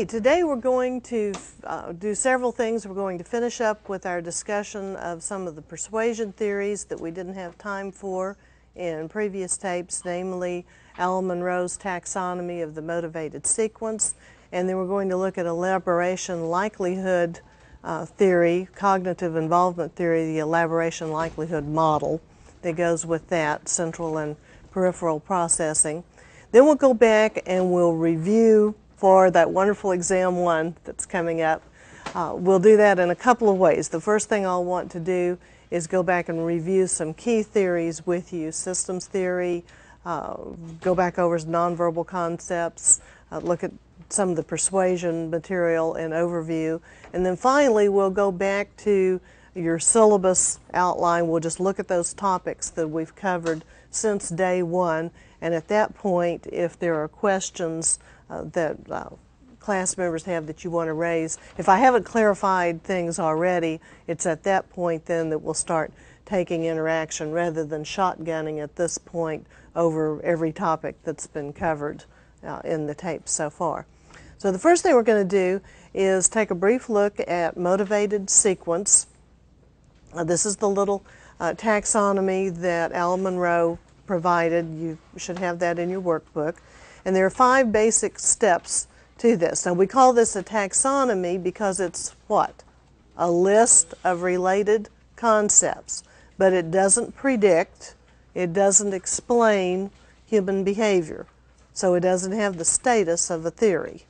Okay, today we're going to uh, do several things. We're going to finish up with our discussion of some of the persuasion theories that we didn't have time for in previous tapes, namely Alan Monroe's taxonomy of the motivated sequence. And then we're going to look at elaboration likelihood uh, theory, cognitive involvement theory, the elaboration likelihood model that goes with that, central and peripheral processing. Then we'll go back and we'll review for that wonderful exam one that's coming up. Uh, we'll do that in a couple of ways. The first thing I'll want to do is go back and review some key theories with you, systems theory, uh, go back over nonverbal concepts, uh, look at some of the persuasion material and overview, and then finally we'll go back to your syllabus outline. We'll just look at those topics that we've covered since day one, and at that point, if there are questions uh, that uh, class members have that you want to raise. If I haven't clarified things already, it's at that point then that we'll start taking interaction rather than shotgunning at this point over every topic that's been covered uh, in the tape so far. So the first thing we're going to do is take a brief look at motivated sequence. Uh, this is the little uh, taxonomy that Alan Monroe provided. You should have that in your workbook. And there are five basic steps to this. Now we call this a taxonomy because it's what? A list of related concepts. But it doesn't predict, it doesn't explain human behavior. So it doesn't have the status of a theory.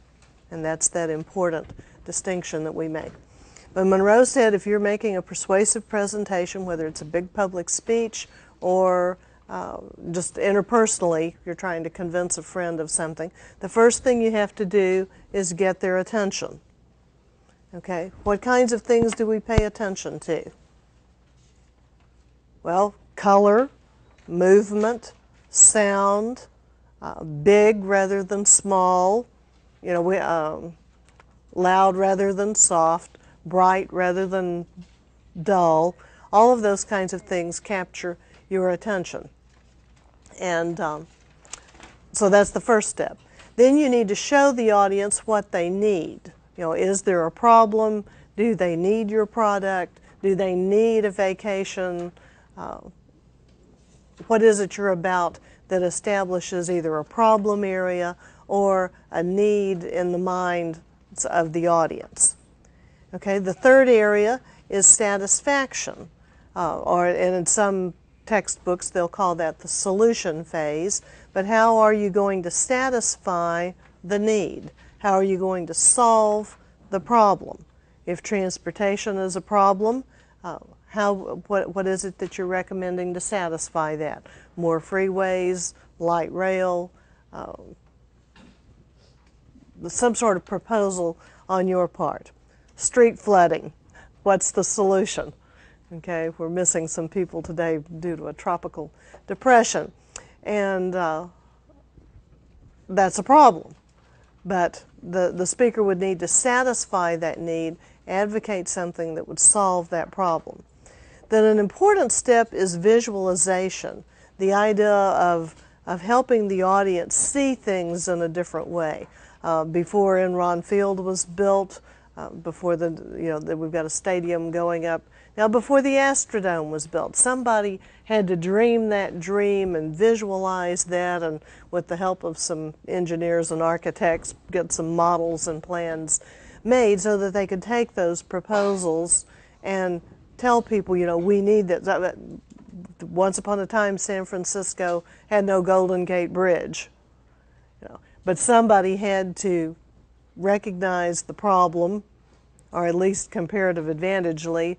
And that's that important distinction that we make. But Monroe said if you're making a persuasive presentation, whether it's a big public speech or uh, just interpersonally, you're trying to convince a friend of something, the first thing you have to do is get their attention. Okay, what kinds of things do we pay attention to? Well, color, movement, sound, uh, big rather than small, you know, we, um, loud rather than soft, bright rather than dull. All of those kinds of things capture your attention. And um, so that's the first step. Then you need to show the audience what they need. You know, is there a problem? Do they need your product? Do they need a vacation? Uh, what is it you're about that establishes either a problem area or a need in the mind of the audience? Okay, the third area is satisfaction, uh, or and in some textbooks, they'll call that the solution phase. But how are you going to satisfy the need? How are you going to solve the problem? If transportation is a problem, uh, how, what, what is it that you're recommending to satisfy that? More freeways, light rail, uh, some sort of proposal on your part. Street flooding, what's the solution? Okay, we're missing some people today due to a tropical depression. And uh, that's a problem. But the, the speaker would need to satisfy that need, advocate something that would solve that problem. Then an important step is visualization, the idea of, of helping the audience see things in a different way. Uh, before Enron Field was built, uh, before the, you know, the, we've got a stadium going up now, before the Astrodome was built, somebody had to dream that dream and visualize that, and with the help of some engineers and architects, get some models and plans made so that they could take those proposals and tell people, you know, we need that. Once upon a time, San Francisco had no Golden Gate Bridge, you know, but somebody had to recognize the problem, or at least comparative advantagely,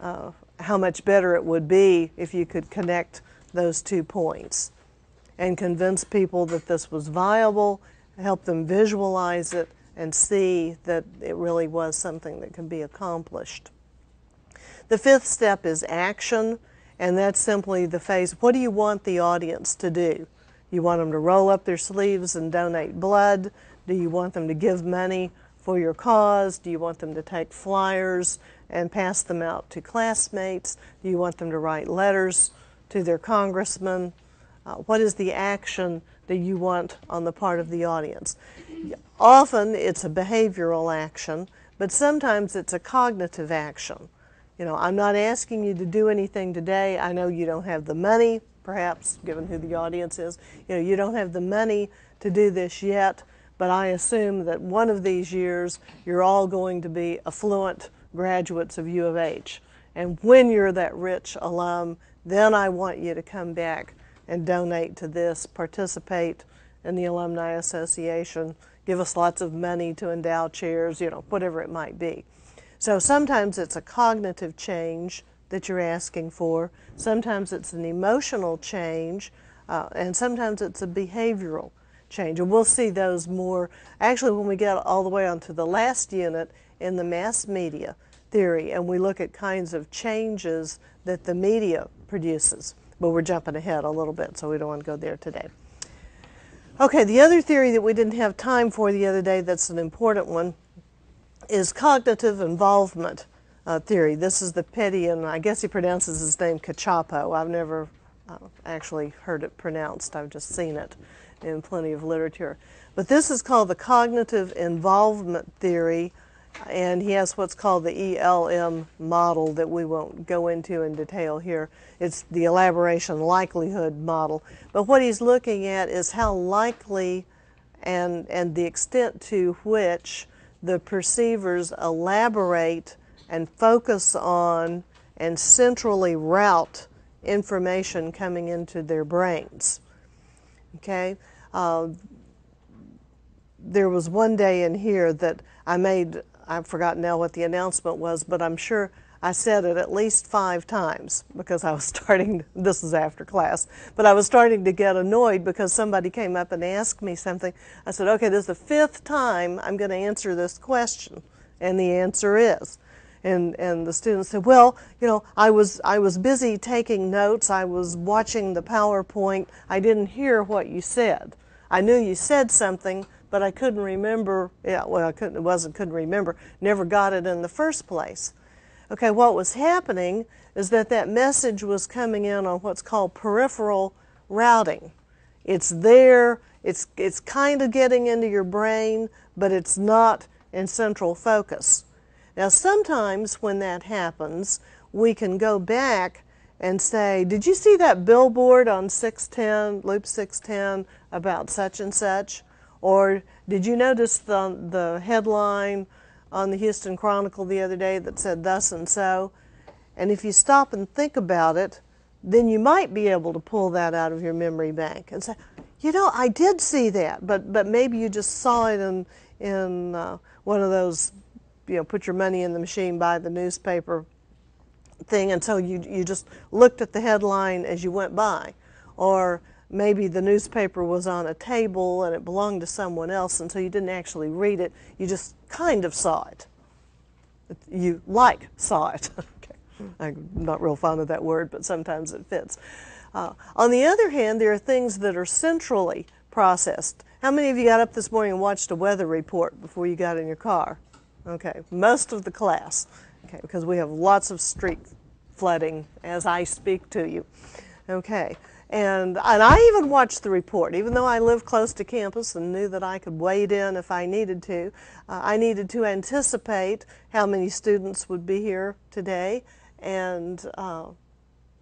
uh, how much better it would be if you could connect those two points and convince people that this was viable, help them visualize it, and see that it really was something that could be accomplished. The fifth step is action, and that's simply the phase what do you want the audience to do? You want them to roll up their sleeves and donate blood? Do you want them to give money for your cause? Do you want them to take flyers and pass them out to classmates? Do you want them to write letters to their congressman? Uh, what is the action that you want on the part of the audience? often it's a behavioral action, but sometimes it's a cognitive action. You know, I'm not asking you to do anything today. I know you don't have the money, perhaps, given who the audience is. You know, you don't have the money to do this yet, but I assume that one of these years you're all going to be affluent graduates of U of H. And when you're that rich alum, then I want you to come back and donate to this, participate in the Alumni Association, give us lots of money to endow chairs, you know, whatever it might be. So sometimes it's a cognitive change that you're asking for, sometimes it's an emotional change, uh, and sometimes it's a behavioral change. And we'll see those more actually when we get all the way onto the last unit in the mass media theory and we look at kinds of changes that the media produces. But we're jumping ahead a little bit, so we don't want to go there today. Okay, the other theory that we didn't have time for the other day that's an important one is cognitive involvement uh, theory. This is the Petty, and I guess he pronounces his name Cacioppo. I've never uh, actually heard it pronounced, I've just seen it in plenty of literature. But this is called the cognitive involvement theory and he has what's called the ELM model that we won't go into in detail here. It's the elaboration likelihood model. But what he's looking at is how likely and, and the extent to which the perceivers elaborate and focus on and centrally route information coming into their brains. Okay? Uh, there was one day in here that I made I've forgotten now what the announcement was, but I'm sure I said it at least five times because I was starting, this is after class, but I was starting to get annoyed because somebody came up and asked me something. I said, okay, this is the fifth time I'm going to answer this question. And the answer is. And, and the student said, well, you know, I was, I was busy taking notes. I was watching the PowerPoint. I didn't hear what you said. I knew you said something, but I couldn't remember. Yeah, well, I couldn't. It wasn't couldn't remember. Never got it in the first place. Okay, what was happening is that that message was coming in on what's called peripheral routing. It's there. It's it's kind of getting into your brain, but it's not in central focus. Now, sometimes when that happens, we can go back and say, Did you see that billboard on 610, Loop 610, about such and such? Or did you notice the, the headline on the Houston Chronicle the other day that said thus and so? And if you stop and think about it, then you might be able to pull that out of your memory bank and say, you know, I did see that, but but maybe you just saw it in in uh, one of those, you know, put your money in the machine, buy the newspaper thing, so you you just looked at the headline as you went by, or maybe the newspaper was on a table and it belonged to someone else, and so you didn't actually read it, you just kind of saw it. You like saw it. okay. I'm not real fond of that word, but sometimes it fits. Uh, on the other hand, there are things that are centrally processed. How many of you got up this morning and watched a weather report before you got in your car? Okay, most of the class. Okay, because we have lots of street flooding as I speak to you. Okay, and, and I even watched the report, even though I live close to campus and knew that I could wade in if I needed to. Uh, I needed to anticipate how many students would be here today and uh,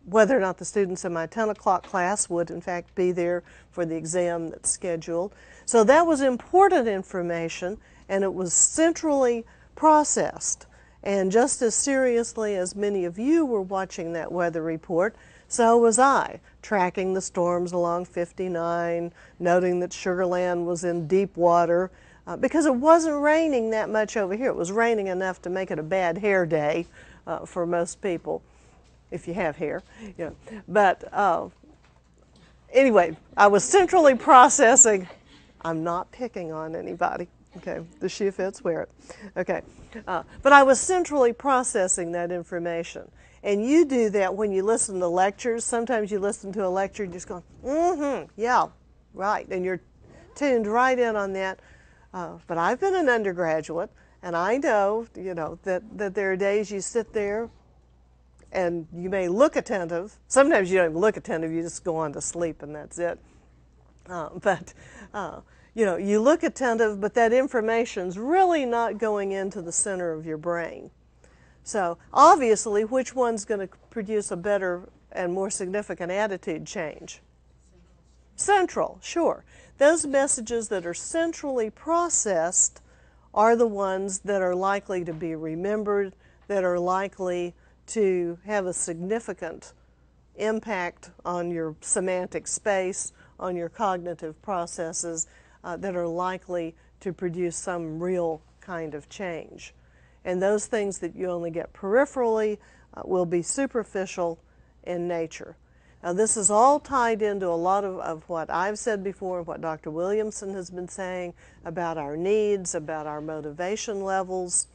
whether or not the students in my 10 o'clock class would in fact be there for the exam that's scheduled. So that was important information and it was centrally processed. And just as seriously as many of you were watching that weather report, so was I, tracking the storms along 59, noting that Sugarland was in deep water, uh, because it wasn't raining that much over here. It was raining enough to make it a bad hair day uh, for most people, if you have hair. But uh, anyway, I was centrally processing. I'm not picking on anybody. Okay, the shoe fits, wear it. Okay, uh, but I was centrally processing that information. And you do that when you listen to lectures. Sometimes you listen to a lecture and you're just going, mm-hmm, yeah, right. And you're tuned right in on that. Uh, but I've been an undergraduate, and I know, you know, that, that there are days you sit there and you may look attentive. Sometimes you don't even look attentive, you just go on to sleep and that's it. Uh, but uh, you know, you look attentive, but that information's really not going into the center of your brain. So obviously, which one's going to produce a better and more significant attitude change? Central, sure. Those messages that are centrally processed are the ones that are likely to be remembered, that are likely to have a significant impact on your semantic space, on your cognitive processes, uh, that are likely to produce some real kind of change. And those things that you only get peripherally uh, will be superficial in nature. Now, this is all tied into a lot of, of what I've said before and what Dr. Williamson has been saying about our needs, about our motivation levels.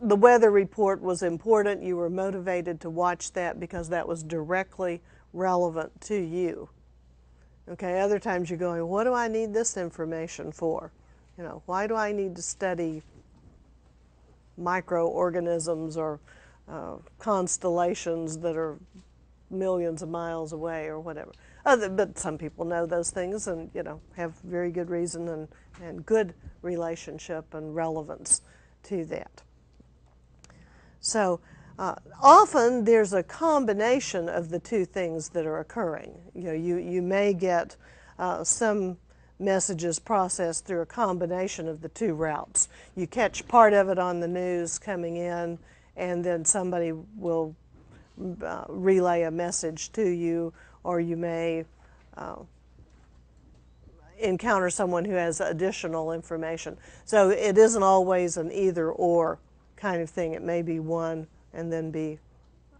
The weather report was important. You were motivated to watch that because that was directly relevant to you. Okay, other times you're going, what do I need this information for? You know, why do I need to study microorganisms or uh, constellations that are millions of miles away or whatever? Other, but some people know those things and, you know, have very good reason and, and good relationship and relevance to that. So, uh, often there's a combination of the two things that are occurring. You know, you, you may get uh, some messages processed through a combination of the two routes. You catch part of it on the news coming in, and then somebody will uh, relay a message to you, or you may uh, encounter someone who has additional information. So it isn't always an either or kind of thing. It may be one and then be,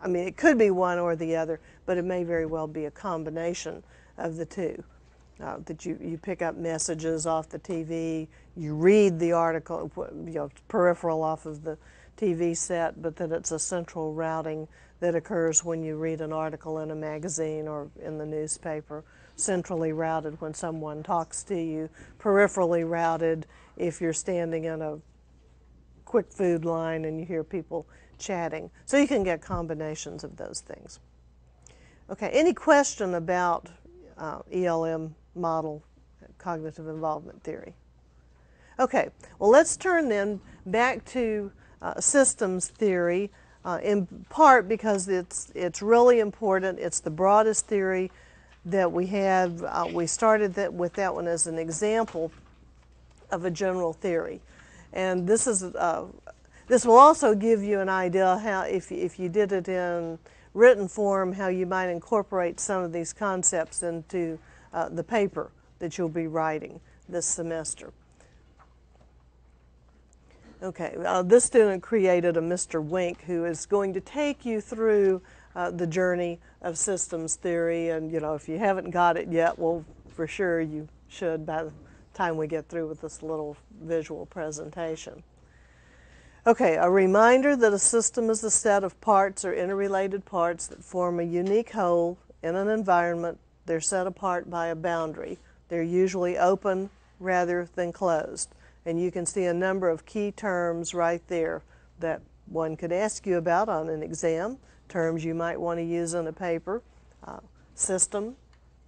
I mean, it could be one or the other, but it may very well be a combination of the two. Uh, that you, you pick up messages off the TV, you read the article, you know, peripheral off of the TV set, but that it's a central routing that occurs when you read an article in a magazine or in the newspaper, centrally routed when someone talks to you, peripherally routed if you're standing in a quick food line and you hear people chatting. So you can get combinations of those things. Okay, any question about uh, ELM model, cognitive involvement theory? Okay, well let's turn then back to uh, systems theory, uh, in part because it's, it's really important. It's the broadest theory that we have. Uh, we started that, with that one as an example of a general theory. And this is uh, this will also give you an idea how, if, if you did it in written form, how you might incorporate some of these concepts into uh, the paper that you'll be writing this semester. Okay, uh, this student created a Mr. Wink who is going to take you through uh, the journey of systems theory, and you know, if you haven't got it yet, well, for sure you should by the time we get through with this little visual presentation. Okay, a reminder that a system is a set of parts or interrelated parts that form a unique whole in an environment. They're set apart by a boundary. They're usually open rather than closed. And you can see a number of key terms right there that one could ask you about on an exam, terms you might want to use in a paper. Uh, system,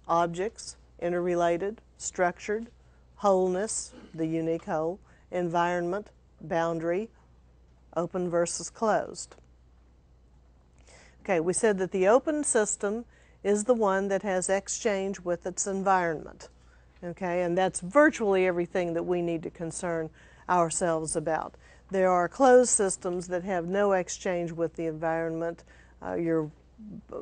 objects, interrelated, structured, wholeness, the unique whole, environment, boundary, open versus closed. Okay, we said that the open system is the one that has exchange with its environment. Okay, and that's virtually everything that we need to concern ourselves about. There are closed systems that have no exchange with the environment. Uh, your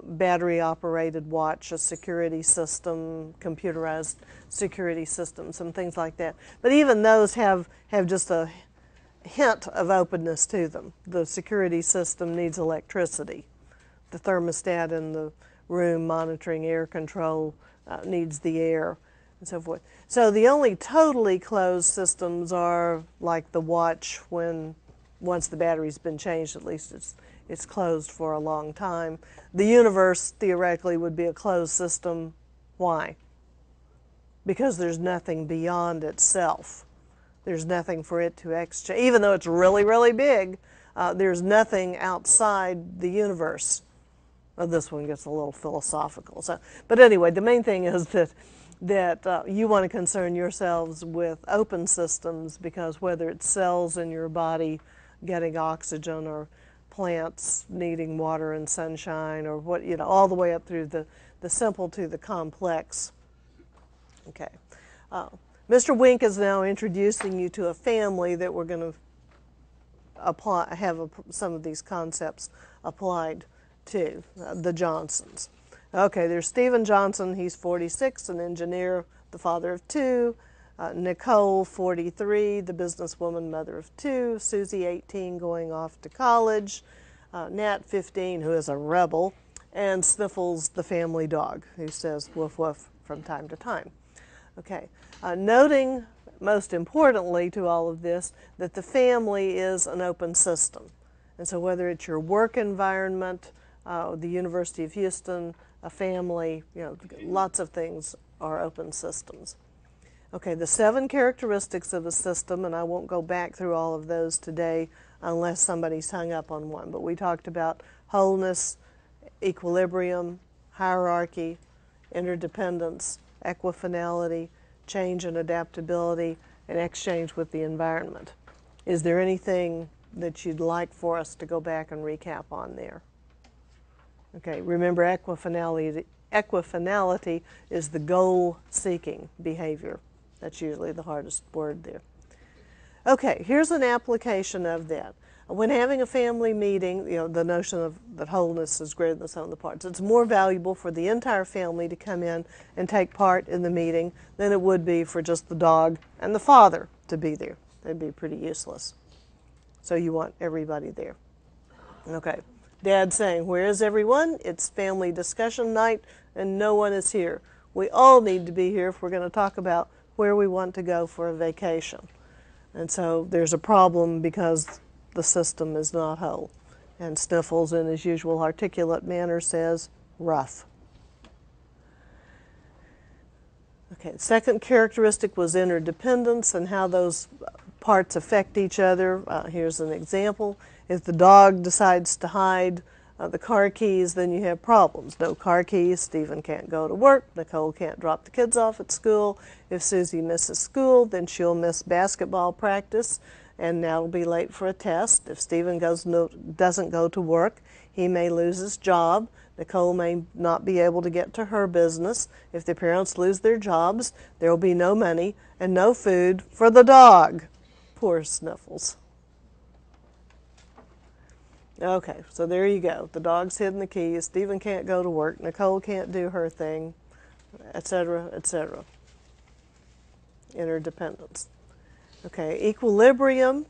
battery operated watch, a security system, computerized security system, some things like that. But even those have, have just a hint of openness to them. The security system needs electricity. The thermostat in the room monitoring air control uh, needs the air and so forth. So the only totally closed systems are like the watch when once the battery's been changed, at least it's, it's closed for a long time. The universe theoretically would be a closed system. Why? Because there's nothing beyond itself. There's nothing for it to exchange. Even though it's really, really big, uh, there's nothing outside the universe. Well, this one gets a little philosophical. So, but anyway, the main thing is that that uh, you want to concern yourselves with open systems because whether it's cells in your body getting oxygen or plants needing water and sunshine or what, you know, all the way up through the, the simple to the complex. Okay. Uh, Mr. Wink is now introducing you to a family that we're going to apply, have a, some of these concepts applied to, uh, the Johnsons. Okay, there's Stephen Johnson, he's 46, an engineer, the father of two. Uh, Nicole, 43, the businesswoman, mother of two. Susie, 18, going off to college. Uh, Nat, 15, who is a rebel. And Sniffles, the family dog, who says woof woof from time to time. Okay, uh, noting most importantly to all of this that the family is an open system. And so whether it's your work environment, uh, the University of Houston, a family, you know, lots of things are open systems. Okay, the seven characteristics of a system, and I won't go back through all of those today unless somebody's hung up on one, but we talked about wholeness, equilibrium, hierarchy, interdependence, equifinality, change and adaptability, and exchange with the environment. Is there anything that you'd like for us to go back and recap on there? Okay, remember equifinality, equifinality is the goal-seeking behavior. That's usually the hardest word there. Okay, here's an application of that. When having a family meeting, you know, the notion of that wholeness is greater than the sum of the parts. It's more valuable for the entire family to come in and take part in the meeting than it would be for just the dog and the father to be there. That'd be pretty useless. So you want everybody there. Okay. Dad saying, Where is everyone? It's family discussion night and no one is here. We all need to be here if we're going to talk about where we want to go for a vacation. And so there's a problem because the system is not whole. And Sniffles, in his usual articulate manner, says, rough. Okay, second characteristic was interdependence and how those parts affect each other. Uh, here's an example. If the dog decides to hide uh, the car keys, then you have problems. No car keys, Stephen can't go to work, Nicole can't drop the kids off at school. If Susie misses school, then she'll miss basketball practice and now will be late for a test. If Stephen goes no, doesn't go to work, he may lose his job. Nicole may not be able to get to her business. If the parents lose their jobs, there will be no money and no food for the dog. Poor Sniffles. Okay, so there you go. The dog's hidden the keys. Stephen can't go to work. Nicole can't do her thing, etc., etc. Interdependence. Okay, equilibrium.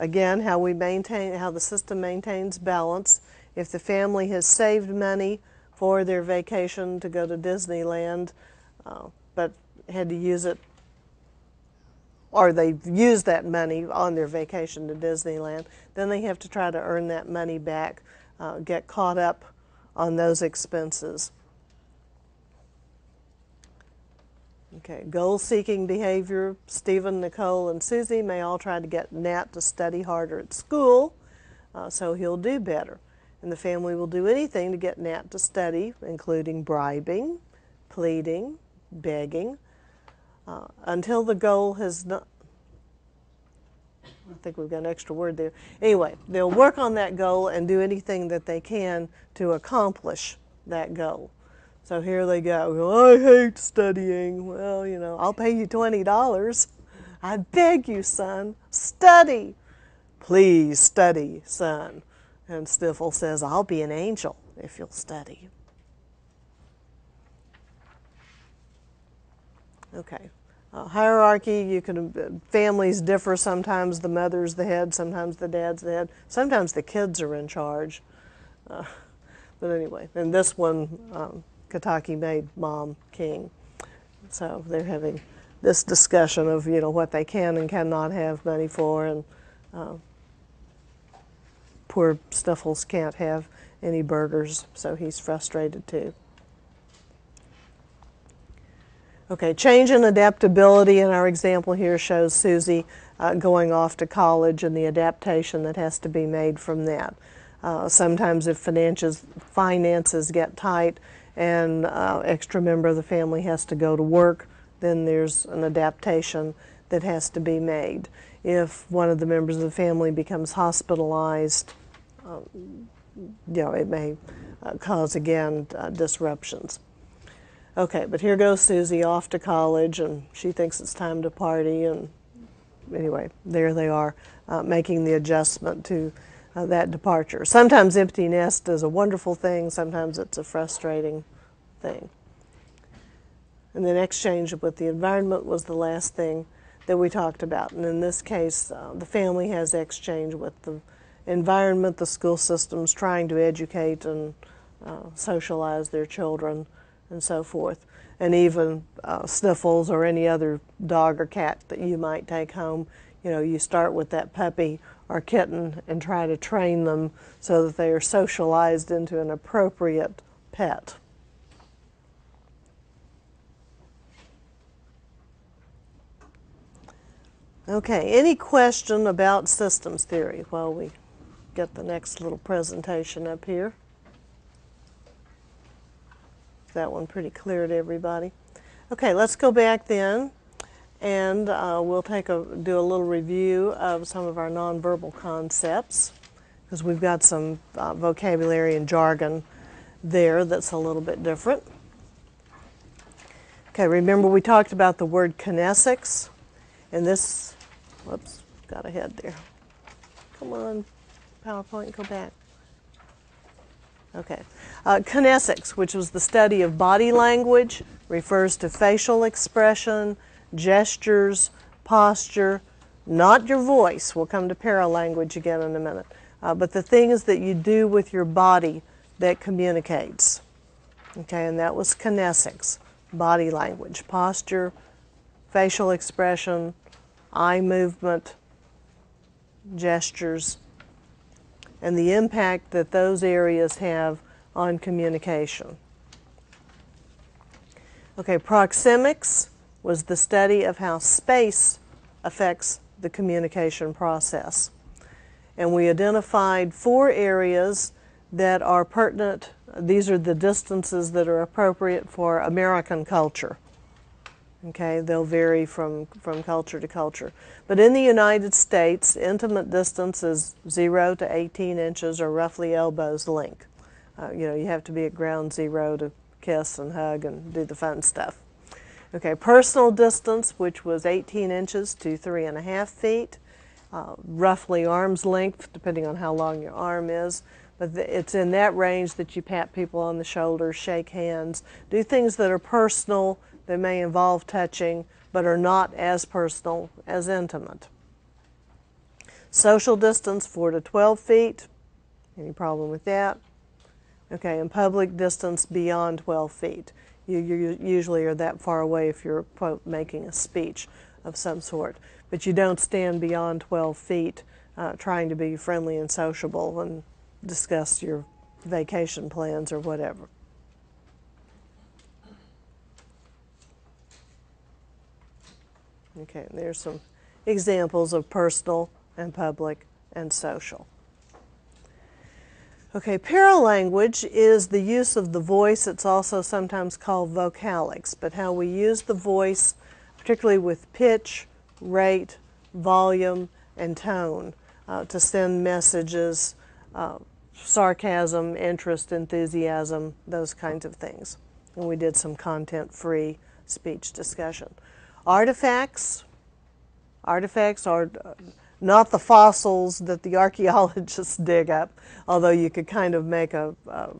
Again, how we maintain, how the system maintains balance. If the family has saved money for their vacation to go to Disneyland, uh, but had to use it or they've used that money on their vacation to Disneyland, then they have to try to earn that money back, uh, get caught up on those expenses. Okay, goal seeking behavior. Stephen, Nicole, and Susie may all try to get Nat to study harder at school, uh, so he'll do better. And the family will do anything to get Nat to study, including bribing, pleading, begging, uh, until the goal has not, I think we've got an extra word there. Anyway, they'll work on that goal and do anything that they can to accomplish that goal. So here they go. I hate studying. Well, you know, I'll pay you $20. I beg you, son, study. Please study, son. And Sniffle says, I'll be an angel if you'll study. Okay. Uh, hierarchy, you can, uh, families differ. Sometimes the mother's the head, sometimes the dad's the head, sometimes the kids are in charge. Uh, but anyway, and this one, um, Kataki made mom king. So they're having this discussion of, you know, what they can and cannot have money for, and uh, poor Snuffles can't have any burgers, so he's frustrated too. Okay, change and adaptability in our example here shows Susie uh, going off to college and the adaptation that has to be made from that. Uh, sometimes if finances, finances get tight and uh, extra member of the family has to go to work, then there's an adaptation that has to be made. If one of the members of the family becomes hospitalized, um, you know, it may uh, cause again uh, disruptions. Okay, but here goes Susie off to college, and she thinks it's time to party, and anyway, there they are uh, making the adjustment to uh, that departure. Sometimes empty nest is a wonderful thing, sometimes it's a frustrating thing. And then exchange with the environment was the last thing that we talked about. And in this case, uh, the family has exchange with the environment, the school systems, trying to educate and uh, socialize their children and so forth. And even uh, sniffles or any other dog or cat that you might take home, you know, you start with that puppy or kitten and try to train them so that they are socialized into an appropriate pet. Okay, any question about systems theory while we get the next little presentation up here? That one pretty clear to everybody. Okay, let's go back then and uh, we'll take a, do a little review of some of our nonverbal concepts because we've got some uh, vocabulary and jargon there that's a little bit different. Okay, remember we talked about the word kinesics and this Whoops, got ahead there. Come on, PowerPoint, go back. Okay. Uh, kinesics, which was the study of body language, refers to facial expression, gestures, posture, not your voice. We'll come to paralanguage again in a minute. Uh, but the things that you do with your body that communicates. Okay, and that was kinesics, body language, posture, facial expression, eye movement, gestures, and the impact that those areas have on communication. Okay, proxemics was the study of how space affects the communication process. And we identified four areas that are pertinent. These are the distances that are appropriate for American culture. Okay, they'll vary from, from culture to culture. But in the United States, intimate distance is 0 to 18 inches or roughly elbows length. Uh, you know, you have to be at ground zero to kiss and hug and do the fun stuff. Okay, personal distance, which was 18 inches to three and a half feet, uh, roughly arm's length, depending on how long your arm is. But it's in that range that you pat people on the shoulder, shake hands, do things that are personal that may involve touching, but are not as personal as intimate. Social distance, 4 to 12 feet. Any problem with that? Okay, and public distance beyond 12 feet. You, you usually are that far away if you're, quote, making a speech of some sort. But you don't stand beyond 12 feet uh, trying to be friendly and sociable and discuss your vacation plans or whatever. Okay, there's some examples of personal and public and social. Okay, paralanguage is the use of the voice. It's also sometimes called vocalics, but how we use the voice, particularly with pitch, rate, volume, and tone, uh, to send messages, uh, sarcasm, interest, enthusiasm, those kinds of things. And we did some content-free speech discussion. Artifacts, artifacts are not the fossils that the archaeologists dig up, although you could kind of make a, a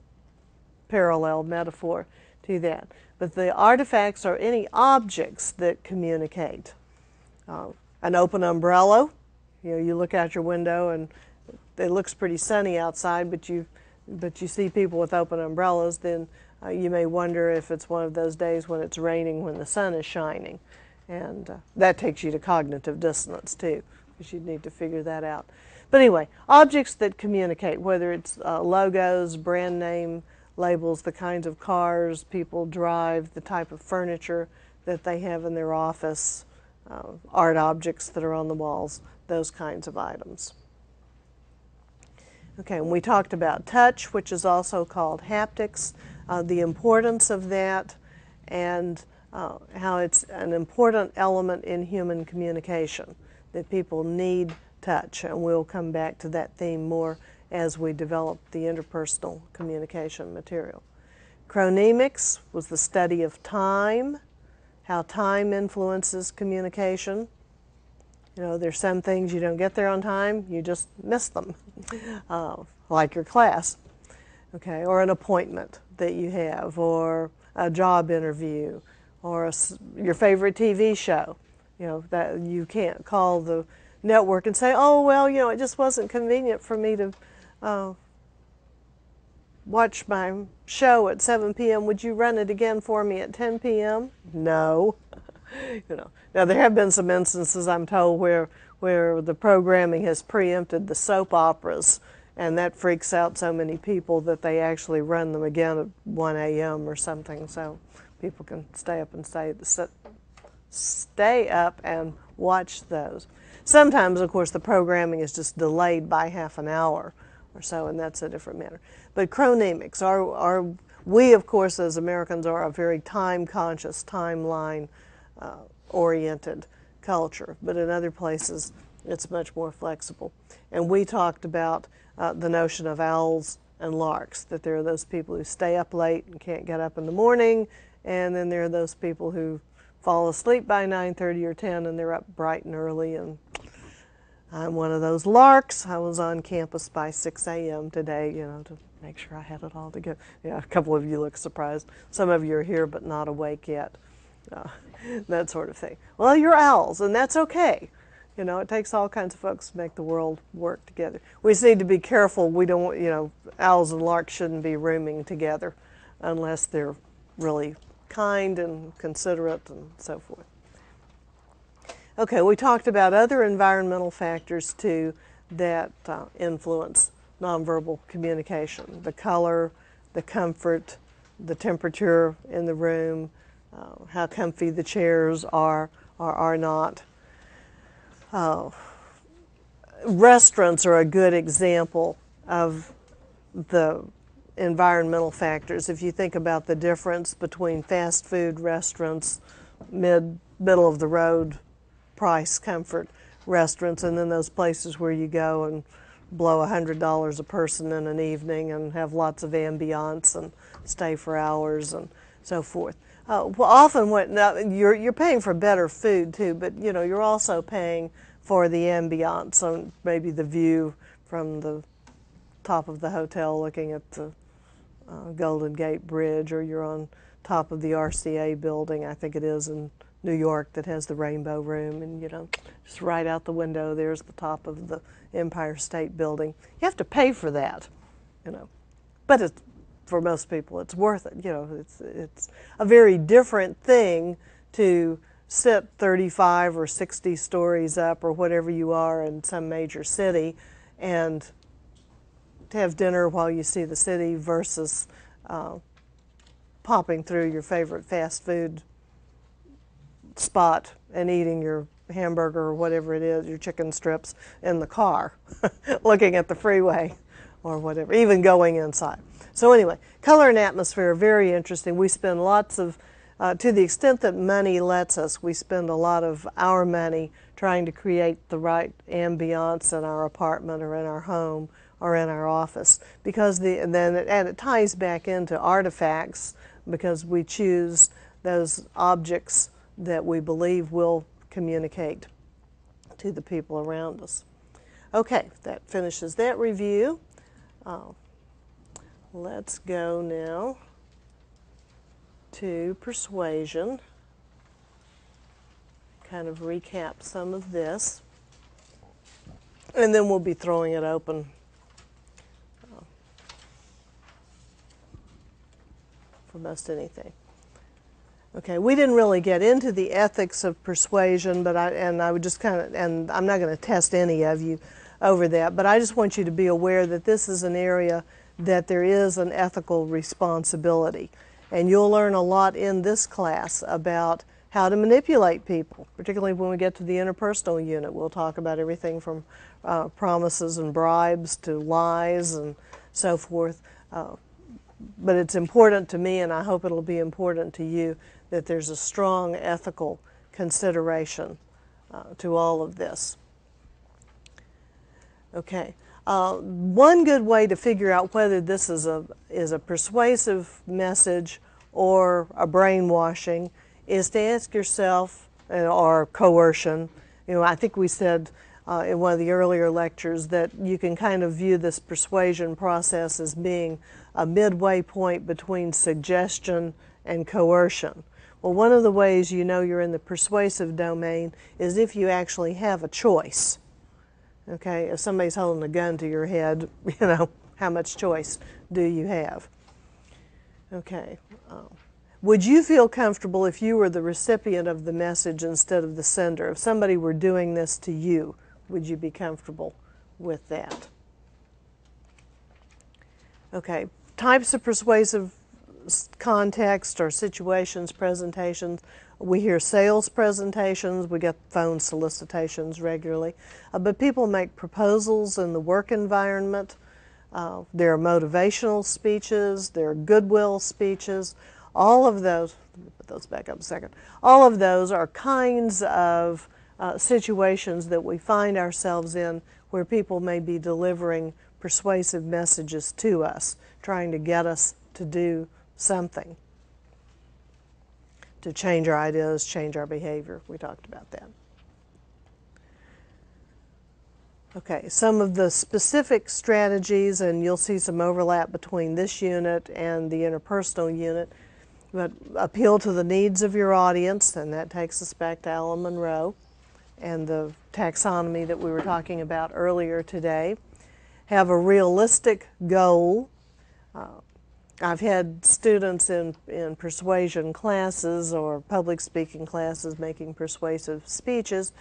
parallel metaphor to that. But the artifacts are any objects that communicate. Uh, an open umbrella, you know, you look out your window and it looks pretty sunny outside, but you, but you see people with open umbrellas, then uh, you may wonder if it's one of those days when it's raining when the sun is shining. And uh, that takes you to cognitive dissonance too, because you need to figure that out. But anyway, objects that communicate, whether it's uh, logos, brand name labels, the kinds of cars people drive, the type of furniture that they have in their office, uh, art objects that are on the walls, those kinds of items. Okay, and we talked about touch, which is also called haptics. uh, the importance of that and uh, how it's an important element in human communication, that people need touch. And we'll come back to that theme more as we develop the interpersonal communication material. Chronemics was the study of time, how time influences communication. You know, there's some things you don't get there on time, you just miss them, uh, like your class, okay, or an appointment that you have, or a job interview, or a, your favorite TV show. You know, that you can't call the network and say, oh, well, you know, it just wasn't convenient for me to uh, watch my show at 7 p.m. Would you run it again for me at 10 p.m.? No. you know. Now there have been some instances I'm told where where the programming has preempted the soap operas and that freaks out so many people that they actually run them again at 1 a.m. or something so people can stay up and stay stay up and watch those. Sometimes of course the programming is just delayed by half an hour or so, and that's a different matter. But chronemics are, are we, of course, as Americans, are a very time conscious, timeline uh, oriented culture, but in other places it's much more flexible. And we talked about uh, the notion of owls and larks, that there are those people who stay up late and can't get up in the morning, and then there are those people who fall asleep by 9.30 or 10 and they're up bright and early and I'm one of those larks. I was on campus by 6 a.m. today, you know, to make sure I had it all together. Yeah, a couple of you look surprised. Some of you are here but not awake yet. Uh, that sort of thing. Well, you're owls, and that's okay. You know, it takes all kinds of folks to make the world work together. We just need to be careful. We don't, you know, owls and larks shouldn't be rooming together unless they're really kind and considerate and so forth. Okay, we talked about other environmental factors too that uh, influence nonverbal communication. The color, the comfort, the temperature in the room, uh, how comfy the chairs are or are not. Uh, restaurants are a good example of the environmental factors. If you think about the difference between fast food restaurants, mid middle of the road price comfort restaurants and then those places where you go and blow $100 a person in an evening and have lots of ambiance and stay for hours and so forth. Uh, well, often what now, you're you're paying for better food too, but you know you're also paying for the ambiance and maybe the view from the top of the hotel looking at the uh, Golden Gate Bridge, or you're on top of the RCA building, I think it is in New York that has the Rainbow Room, and you know, just right out the window, there's the top of the Empire State Building. You have to pay for that, you know, but it's, for most people, it's worth it. You know, it's it's a very different thing to sit 35 or 60 stories up or whatever you are in some major city, and have dinner while you see the city versus uh, popping through your favorite fast food spot and eating your hamburger or whatever it is, your chicken strips in the car, looking at the freeway or whatever, even going inside. So anyway, color and atmosphere are very interesting. We spend lots of, uh, to the extent that money lets us, we spend a lot of our money trying to create the right ambiance in our apartment or in our home or in our office because the and then it, and it ties back into artifacts because we choose those objects that we believe will communicate to the people around us. Okay, that finishes that review. Uh, let's go now to persuasion. Kind of recap some of this. And then we'll be throwing it open for most anything. Okay, we didn't really get into the ethics of persuasion, but I and I would just kind of and I'm not going to test any of you over that, but I just want you to be aware that this is an area that there is an ethical responsibility. And you'll learn a lot in this class about how to manipulate people, particularly when we get to the interpersonal unit. We'll talk about everything from uh, promises and bribes to lies and so forth. Uh, but it's important to me, and I hope it'll be important to you, that there's a strong ethical consideration uh, to all of this. Okay. Uh, one good way to figure out whether this is a, is a persuasive message or a brainwashing is to ask yourself, uh, or coercion, you know, I think we said uh, in one of the earlier lectures that you can kind of view this persuasion process as being a midway point between suggestion and coercion. Well, one of the ways you know you're in the persuasive domain is if you actually have a choice. Okay, if somebody's holding a gun to your head, you know, how much choice do you have? Okay. Um, would you feel comfortable if you were the recipient of the message instead of the sender? If somebody were doing this to you, would you be comfortable with that? Okay, types of persuasive context or situations, presentations. We hear sales presentations, we get phone solicitations regularly, uh, but people make proposals in the work environment. Uh, there are motivational speeches, there are goodwill speeches. All of those, put those back up a second, all of those are kinds of uh, situations that we find ourselves in where people may be delivering persuasive messages to us, trying to get us to do something, to change our ideas, change our behavior. We talked about that. Okay, some of the specific strategies, and you'll see some overlap between this unit and the interpersonal unit, but appeal to the needs of your audience, and that takes us back to Alan Monroe and the taxonomy that we were talking about earlier today. Have a realistic goal. Uh, I've had students in, in persuasion classes or public speaking classes making persuasive speeches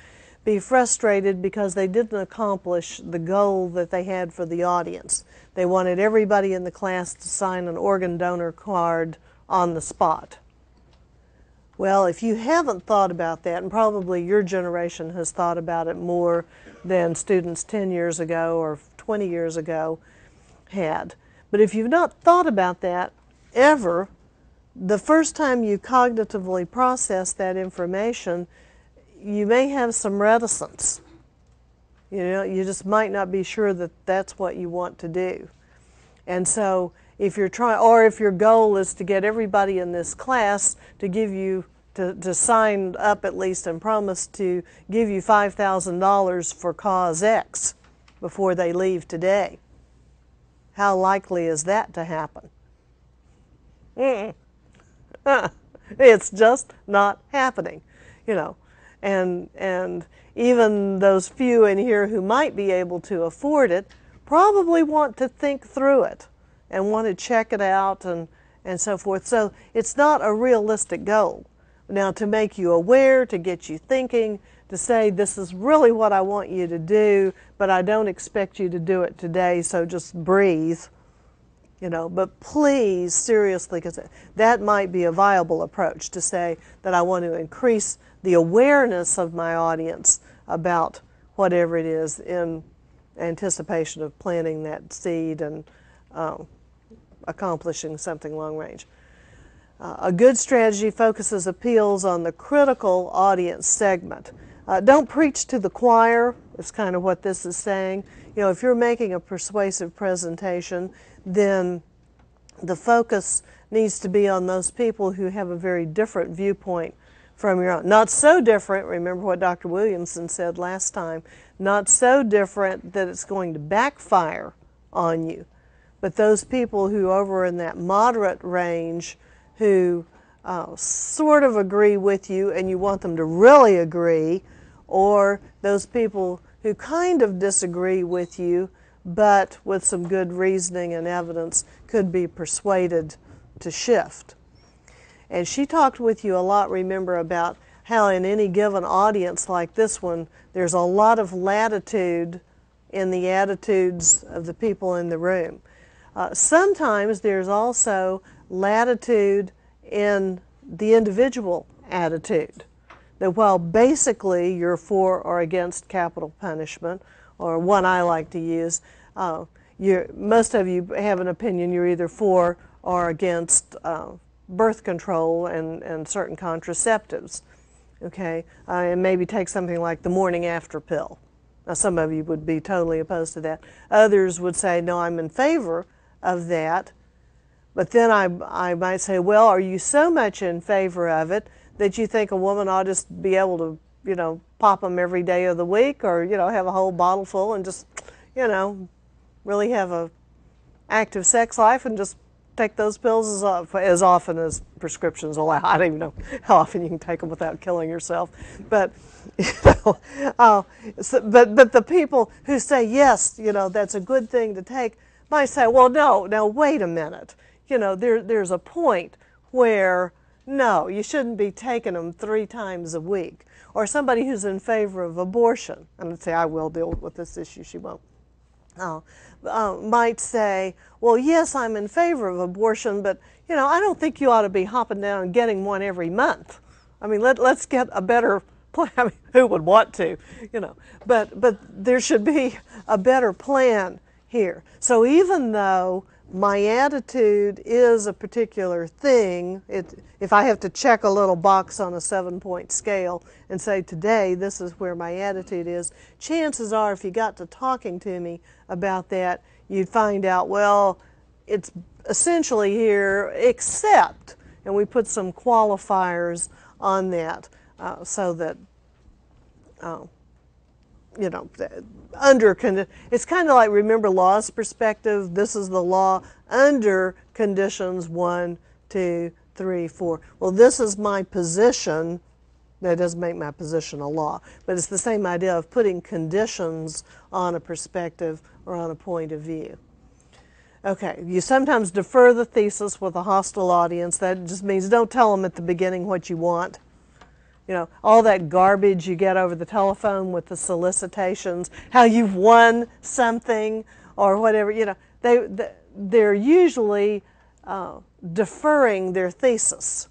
be frustrated because they didn't accomplish the goal that they had for the audience. They wanted everybody in the class to sign an organ donor card on the spot. Well, if you haven't thought about that, and probably your generation has thought about it more than students 10 years ago or 20 years ago had. But if you've not thought about that ever, the first time you cognitively process that information, you may have some reticence. You know, you just might not be sure that that's what you want to do. And so if you're trying, or if your goal is to get everybody in this class to give you, to, to sign up at least and promise to give you $5,000 for cause X before they leave today, how likely is that to happen? It's just not happening, you know. And, and even those few in here who might be able to afford it probably want to think through it and want to check it out and, and so forth. So it's not a realistic goal. Now, to make you aware, to get you thinking, to say, this is really what I want you to do, but I don't expect you to do it today, so just breathe. You know, but please, seriously, because that might be a viable approach to say that I want to increase the awareness of my audience about whatever it is in anticipation of planting that seed and um, accomplishing something long range. Uh, a good strategy focuses appeals on the critical audience segment. Uh, don't preach to the choir, is kind of what this is saying. You know, if you're making a persuasive presentation, then the focus needs to be on those people who have a very different viewpoint from your own. Not so different, remember what Dr. Williamson said last time, not so different that it's going to backfire on you. But those people who over in that moderate range who uh, sort of agree with you and you want them to really agree, or those people who kind of disagree with you but with some good reasoning and evidence could be persuaded to shift. And she talked with you a lot, remember, about how in any given audience like this one, there's a lot of latitude in the attitudes of the people in the room. Uh, sometimes there's also latitude in the individual attitude. That while basically you're for or against capital punishment, or one I like to use, uh, most of you have an opinion you're either for or against uh, birth control and, and certain contraceptives. Okay, uh, and maybe take something like the morning after pill. Now, some of you would be totally opposed to that. Others would say, no, I'm in favor of that. But then I, I might say, well, are you so much in favor of it that you think a woman ought to just be able to, you know, pop them every day of the week or, you know, have a whole bottle full and just, you know, really have a active sex life and just take those pills as, as often as prescriptions allow. I don't even know how often you can take them without killing yourself, but you know, uh, so, but but the people who say yes, you know, that's a good thing to take, might say, well, no, now wait a minute, you know, there there's a point where no, you shouldn't be taking them three times a week. Or somebody who's in favor of abortion, and I'd say I will deal with this issue, she won't. Uh, uh, might say, well, yes, I'm in favor of abortion, but you know, I don't think you ought to be hopping down and getting one every month. I mean, let, let's get a better plan. I mean, who would want to, you know? But but there should be a better plan here. So even though my attitude is a particular thing, it, if I have to check a little box on a seven point scale and say, today, this is where my attitude is, chances are, if you got to talking to me about that, you'd find out, well, it's essentially here, except, and we put some qualifiers on that uh, so that. Uh, you know, under it's kind of like remember law's perspective. This is the law under conditions one, two, three, four. Well, this is my position. That doesn't make my position a law, but it's the same idea of putting conditions on a perspective or on a point of view. Okay, you sometimes defer the thesis with a hostile audience. That just means don't tell them at the beginning what you want you know, all that garbage you get over the telephone with the solicitations, how you've won something or whatever, you know, they, they're usually uh, deferring their thesis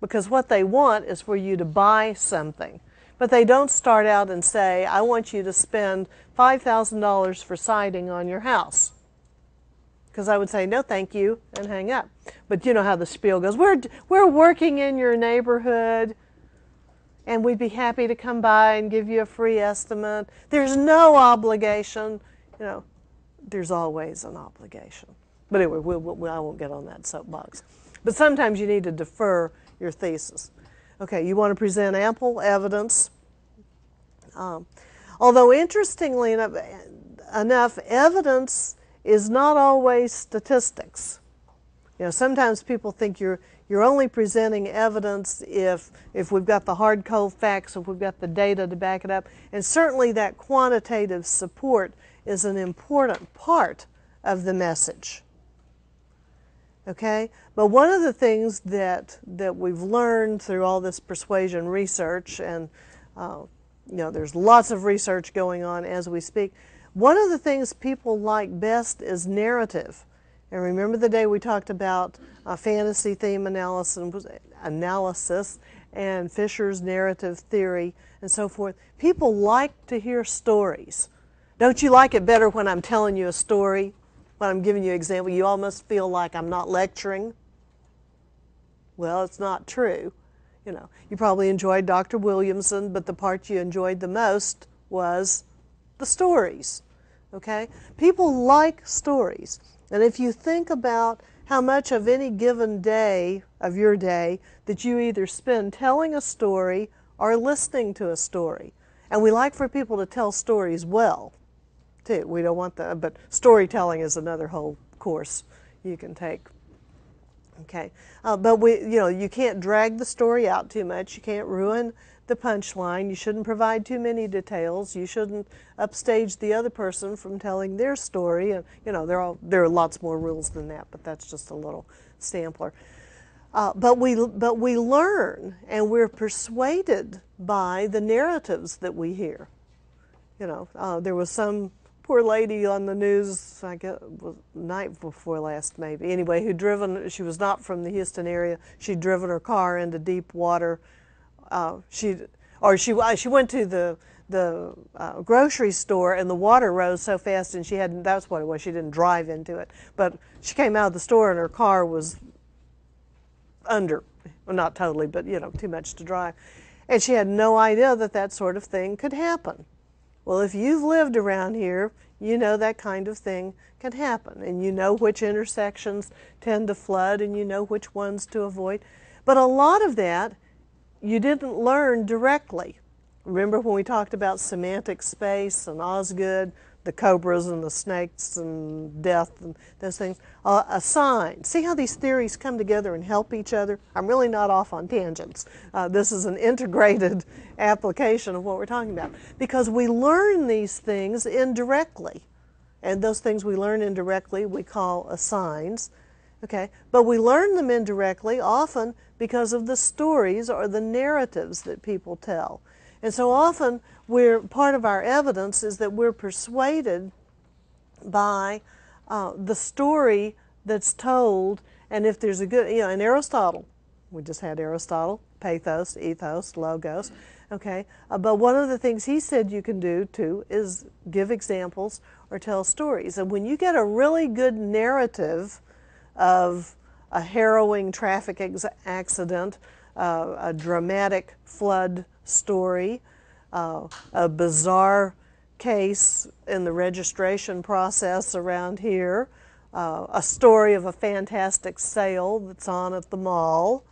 because what they want is for you to buy something. But they don't start out and say, I want you to spend $5,000 for siding on your house. Because I would say, no, thank you, and hang up. But you know how the spiel goes. We're, we're working in your neighborhood and we'd be happy to come by and give you a free estimate. There's no obligation. You know, there's always an obligation. But anyway, we'll, we'll, I won't get on that soapbox. But sometimes you need to defer your thesis. Okay, you want to present ample evidence. Um, although, interestingly enough, enough, evidence is not always statistics. You know, sometimes people think you're you're only presenting evidence if, if we've got the hard cold facts, if we've got the data to back it up. And certainly that quantitative support is an important part of the message. Okay? But one of the things that, that we've learned through all this persuasion research, and uh, you know, there's lots of research going on as we speak, one of the things people like best is narrative. And remember the day we talked about uh, fantasy theme analysis, analysis and Fisher's narrative theory and so forth. People like to hear stories. Don't you like it better when I'm telling you a story? When I'm giving you an example, you almost feel like I'm not lecturing. Well, it's not true. You know, you probably enjoyed Dr. Williamson, but the part you enjoyed the most was the stories. Okay? People like stories. And if you think about how much of any given day of your day that you either spend telling a story or listening to a story. And we like for people to tell stories well, too. We don't want that, but storytelling is another whole course you can take. Okay, uh, but we, you know, you can't drag the story out too much. You can't ruin the punchline. You shouldn't provide too many details. You shouldn't upstage the other person from telling their story. And you know, there are there are lots more rules than that, but that's just a little sampler. Uh, but we but we learn and we're persuaded by the narratives that we hear. You know, uh, there was some poor lady on the news, I guess, was night before last maybe. Anyway, who driven. She was not from the Houston area. She'd driven her car into deep water uh, she or she she went to the the uh, grocery store and the water rose so fast and she hadn't that's what it was she didn't drive into it. But she came out of the store and her car was under well not totally but you know too much to drive. And she had no idea that that sort of thing could happen. Well if you've lived around here you know that kind of thing can happen. And you know which intersections tend to flood and you know which ones to avoid. But a lot of that you didn't learn directly Remember when we talked about semantic space and Osgood, the cobras and the snakes and death and those things? Uh, a sign. See how these theories come together and help each other? I'm really not off on tangents. Uh, this is an integrated application of what we're talking about because we learn these things indirectly. And those things we learn indirectly we call assigns. Okay, but we learn them indirectly often because of the stories or the narratives that people tell. And so often, we're, part of our evidence is that we're persuaded by uh, the story that's told. And if there's a good, you know, in Aristotle, we just had Aristotle, pathos, ethos, logos, okay? Uh, but one of the things he said you can do too is give examples or tell stories. And when you get a really good narrative of a harrowing traffic accident, uh, a dramatic flood story, uh, a bizarre case in the registration process around here, uh, a story of a fantastic sale that's on at the mall.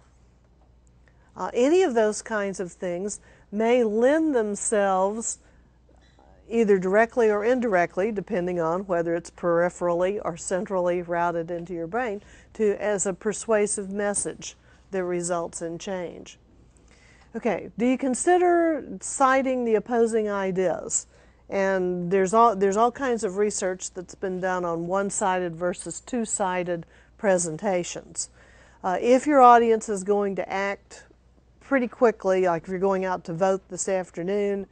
Uh, any of those kinds of things may lend themselves either directly or indirectly, depending on whether it's peripherally or centrally routed into your brain, to as a persuasive message that results in change. Okay, do you consider citing the opposing ideas? And there's all, there's all kinds of research that's been done on one-sided versus two-sided presentations. Uh, if your audience is going to act pretty quickly, like if you're going out to vote this afternoon,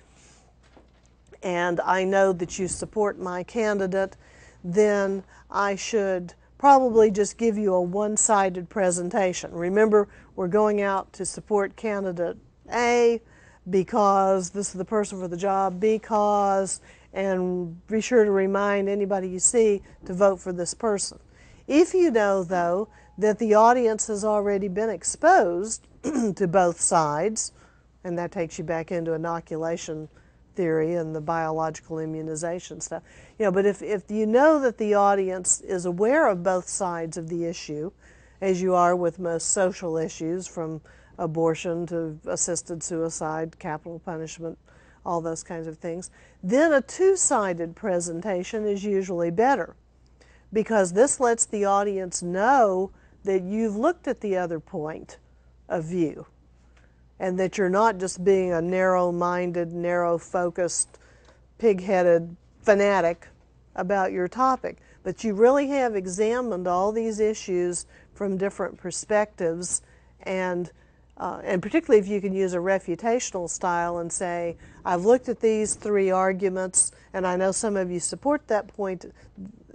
and I know that you support my candidate, then I should probably just give you a one-sided presentation. Remember, we're going out to support candidate a, because this is the person for the job, because, and be sure to remind anybody you see to vote for this person. If you know, though, that the audience has already been exposed to both sides, and that takes you back into inoculation theory and the biological immunization stuff. You know, but if, if you know that the audience is aware of both sides of the issue, as you are with most social issues, from abortion to assisted suicide, capital punishment, all those kinds of things. Then a two-sided presentation is usually better because this lets the audience know that you've looked at the other point of view and that you're not just being a narrow-minded, narrow-focused, pig-headed fanatic about your topic, but you really have examined all these issues from different perspectives and uh, and particularly if you can use a refutational style and say, I've looked at these three arguments, and I know some of you support that point,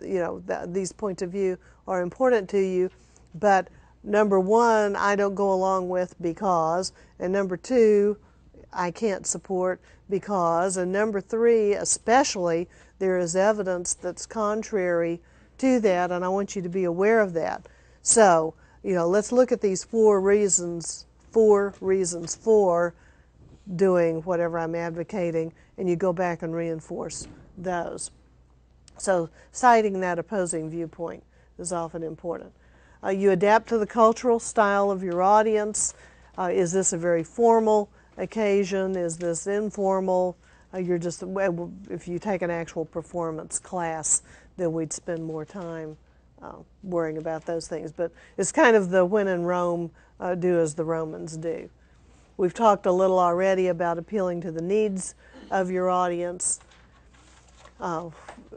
you know, th these points of view are important to you, but number one, I don't go along with because, and number two, I can't support because, and number three, especially, there is evidence that's contrary to that, and I want you to be aware of that. So, you know, let's look at these four reasons four reasons for doing whatever I'm advocating, and you go back and reinforce those. So citing that opposing viewpoint is often important. Uh, you adapt to the cultural style of your audience. Uh, is this a very formal occasion? Is this informal? Uh, you're just, if you take an actual performance class, then we'd spend more time uh, worrying about those things. But it's kind of the when in Rome, uh, do as the Romans do. We've talked a little already about appealing to the needs of your audience.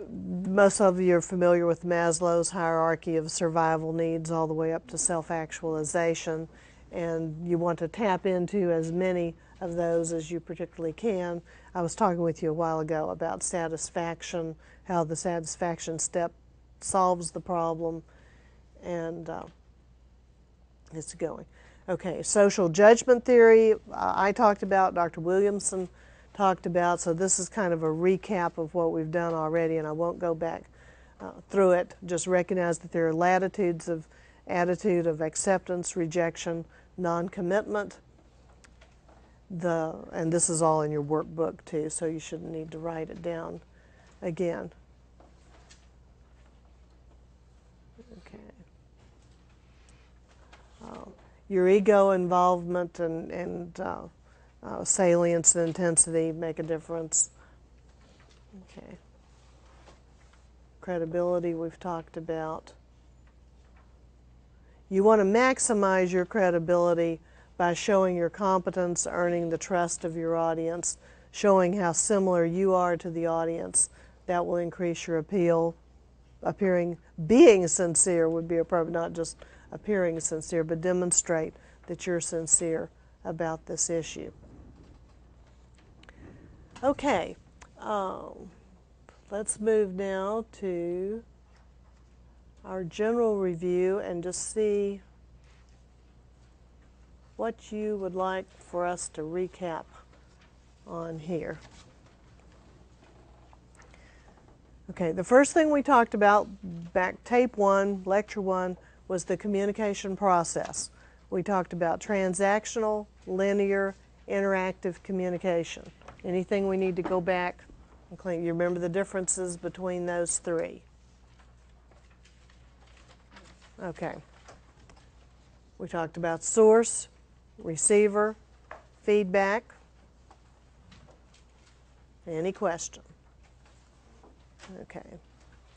Most of you are familiar with Maslow's hierarchy of survival needs all the way up to self-actualization and you want to tap into as many of those as you particularly can. I was talking with you a while ago about satisfaction, how the satisfaction step solves the problem, and uh, it's going. Okay, social judgment theory, uh, I talked about, Dr. Williamson talked about. So this is kind of a recap of what we've done already, and I won't go back uh, through it. Just recognize that there are latitudes of attitude of acceptance, rejection, non-commitment. The and this is all in your workbook too, so you shouldn't need to write it down again. Okay. Uh, your ego involvement and, and uh, uh, salience and intensity make a difference. Okay. Credibility we've talked about. You want to maximize your credibility by showing your competence, earning the trust of your audience, showing how similar you are to the audience. That will increase your appeal. Appearing, being sincere would be appropriate, not just appearing sincere, but demonstrate that you're sincere about this issue. Okay, um, let's move now to our general review and just see what you would like for us to recap on here. Okay, the first thing we talked about back tape one, lecture one, was the communication process. We talked about transactional, linear, interactive communication. Anything we need to go back and clean? You remember the differences between those three? Okay. We talked about source, receiver, feedback. Any question? Okay.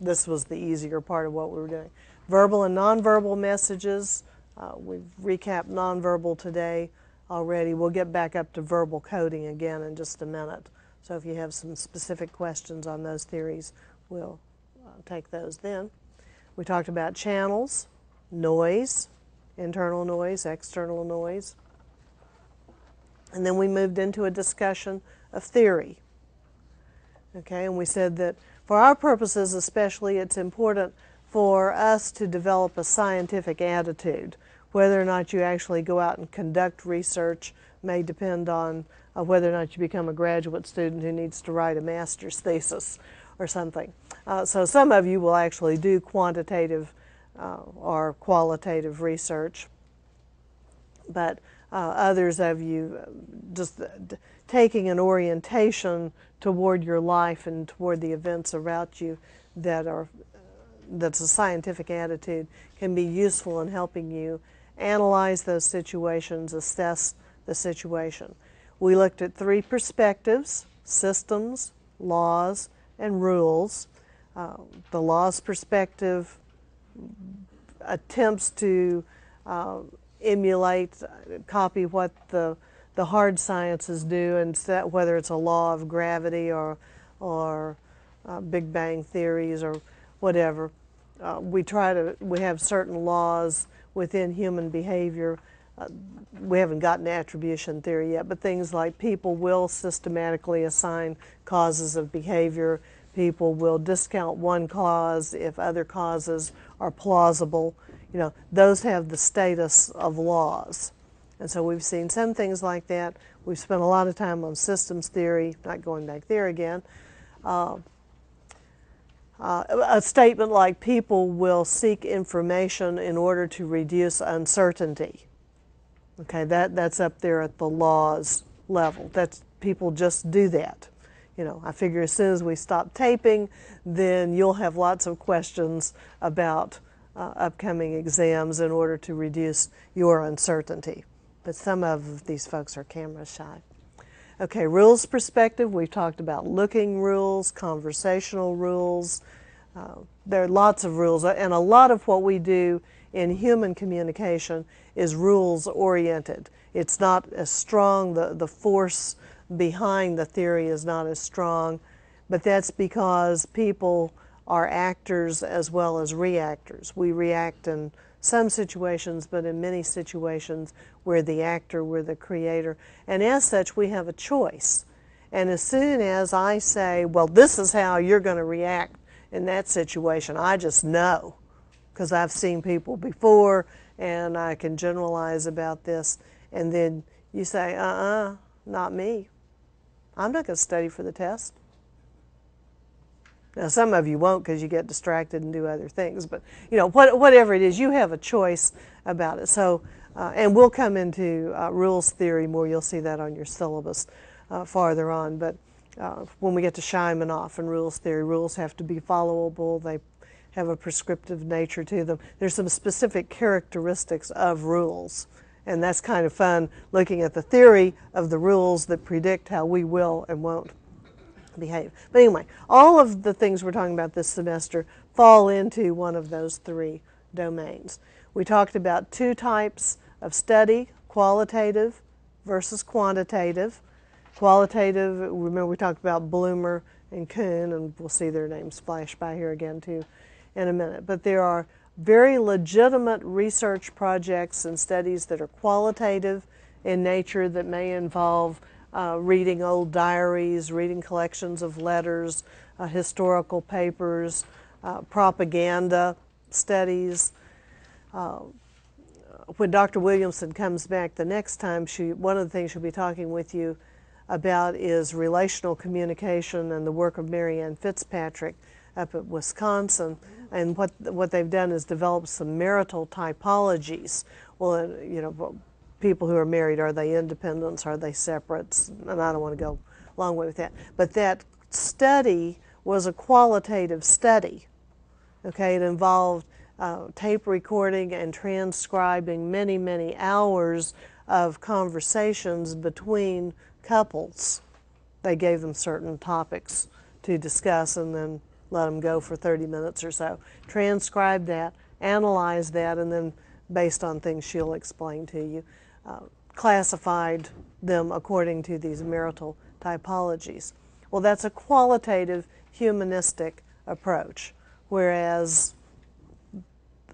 This was the easier part of what we were doing. Verbal and nonverbal messages. Uh, we've recapped nonverbal today already. We'll get back up to verbal coding again in just a minute. So if you have some specific questions on those theories, we'll uh, take those then. We talked about channels, noise, internal noise, external noise. And then we moved into a discussion of theory. Okay, and we said that for our purposes especially, it's important for us to develop a scientific attitude. Whether or not you actually go out and conduct research may depend on uh, whether or not you become a graduate student who needs to write a master's thesis or something. Uh, so some of you will actually do quantitative uh, or qualitative research, but uh, others of you uh, just taking an orientation toward your life and toward the events around you that are that's a scientific attitude can be useful in helping you analyze those situations, assess the situation. We looked at three perspectives systems, laws, and rules. Uh, the laws perspective attempts to uh, emulate, copy what the, the hard sciences do, and set, whether it's a law of gravity or, or uh, Big Bang theories or whatever. Uh, we try to, we have certain laws within human behavior. Uh, we haven't gotten attribution theory yet, but things like people will systematically assign causes of behavior. People will discount one cause if other causes are plausible. You know, those have the status of laws. And so we've seen some things like that. We've spent a lot of time on systems theory, not going back there again. Uh, uh, a statement like people will seek information in order to reduce uncertainty. Okay, that, that's up there at the laws level. That's people just do that. You know, I figure as soon as we stop taping, then you'll have lots of questions about uh, upcoming exams in order to reduce your uncertainty. But some of these folks are camera shy. Okay, rules perspective, we've talked about looking rules, conversational rules. Uh, there are lots of rules, and a lot of what we do in human communication is rules oriented. It's not as strong, the, the force behind the theory is not as strong, but that's because people are actors as well as reactors. We react in some situations, but in many situations, we're the actor, we're the creator. And as such, we have a choice. And as soon as I say, well, this is how you're going to react in that situation, I just know because I've seen people before and I can generalize about this. And then you say, uh uh, not me. I'm not going to study for the test. Now, some of you won't because you get distracted and do other things, but you know, what, whatever it is, you have a choice about it. So, uh, and we'll come into uh, rules theory more. You'll see that on your syllabus uh, farther on. But uh, when we get to Shimanoff and rules theory, rules have to be followable. They have a prescriptive nature to them. There's some specific characteristics of rules. And that's kind of fun looking at the theory of the rules that predict how we will and won't behave. But anyway, all of the things we're talking about this semester fall into one of those three domains. We talked about two types of study, qualitative versus quantitative. Qualitative, remember we talked about Blumer and Kuhn, and we'll see their names flash by here again too in a minute. But there are very legitimate research projects and studies that are qualitative in nature that may involve uh, reading old diaries, reading collections of letters, uh, historical papers, uh, propaganda studies. Uh, when Dr. Williamson comes back the next time, she, one of the things she'll be talking with you about is relational communication and the work of Mary Anne Fitzpatrick up at Wisconsin. And what, what they've done is developed some marital typologies. Well, you know, people who are married, are they independents, are they separates? And I don't want to go a long way with that. But that study was a qualitative study. Okay, it involved uh, tape recording and transcribing many, many hours of conversations between couples. They gave them certain topics to discuss and then let them go for 30 minutes or so. Transcribe that, analyze that, and then based on things she'll explain to you, classified them according to these marital typologies. Well, that's a qualitative humanistic approach, whereas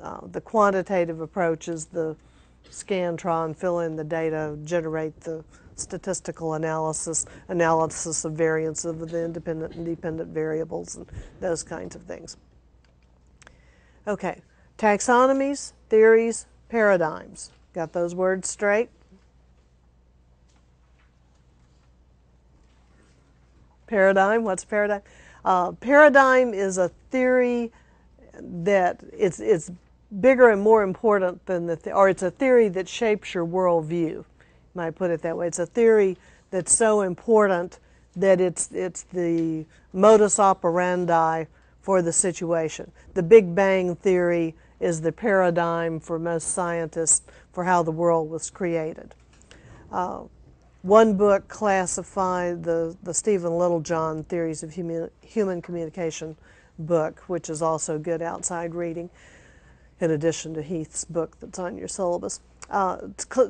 uh, the quantitative approach is the Scantron, fill in the data, generate the statistical analysis, analysis of variance of the independent and dependent variables, and those kinds of things. Okay, taxonomies, theories, paradigms. Got those words straight? Paradigm, what's paradigm? Uh, paradigm is a theory that it's, it's bigger and more important than the, th or it's a theory that shapes your worldview might put it that way. It's a theory that's so important that it's, it's the modus operandi for the situation. The Big Bang Theory is the paradigm for most scientists for how the world was created. Uh, one book classified the, the Stephen Littlejohn Theories of Human, Human Communication book, which is also good outside reading, in addition to Heath's book that's on your syllabus uh,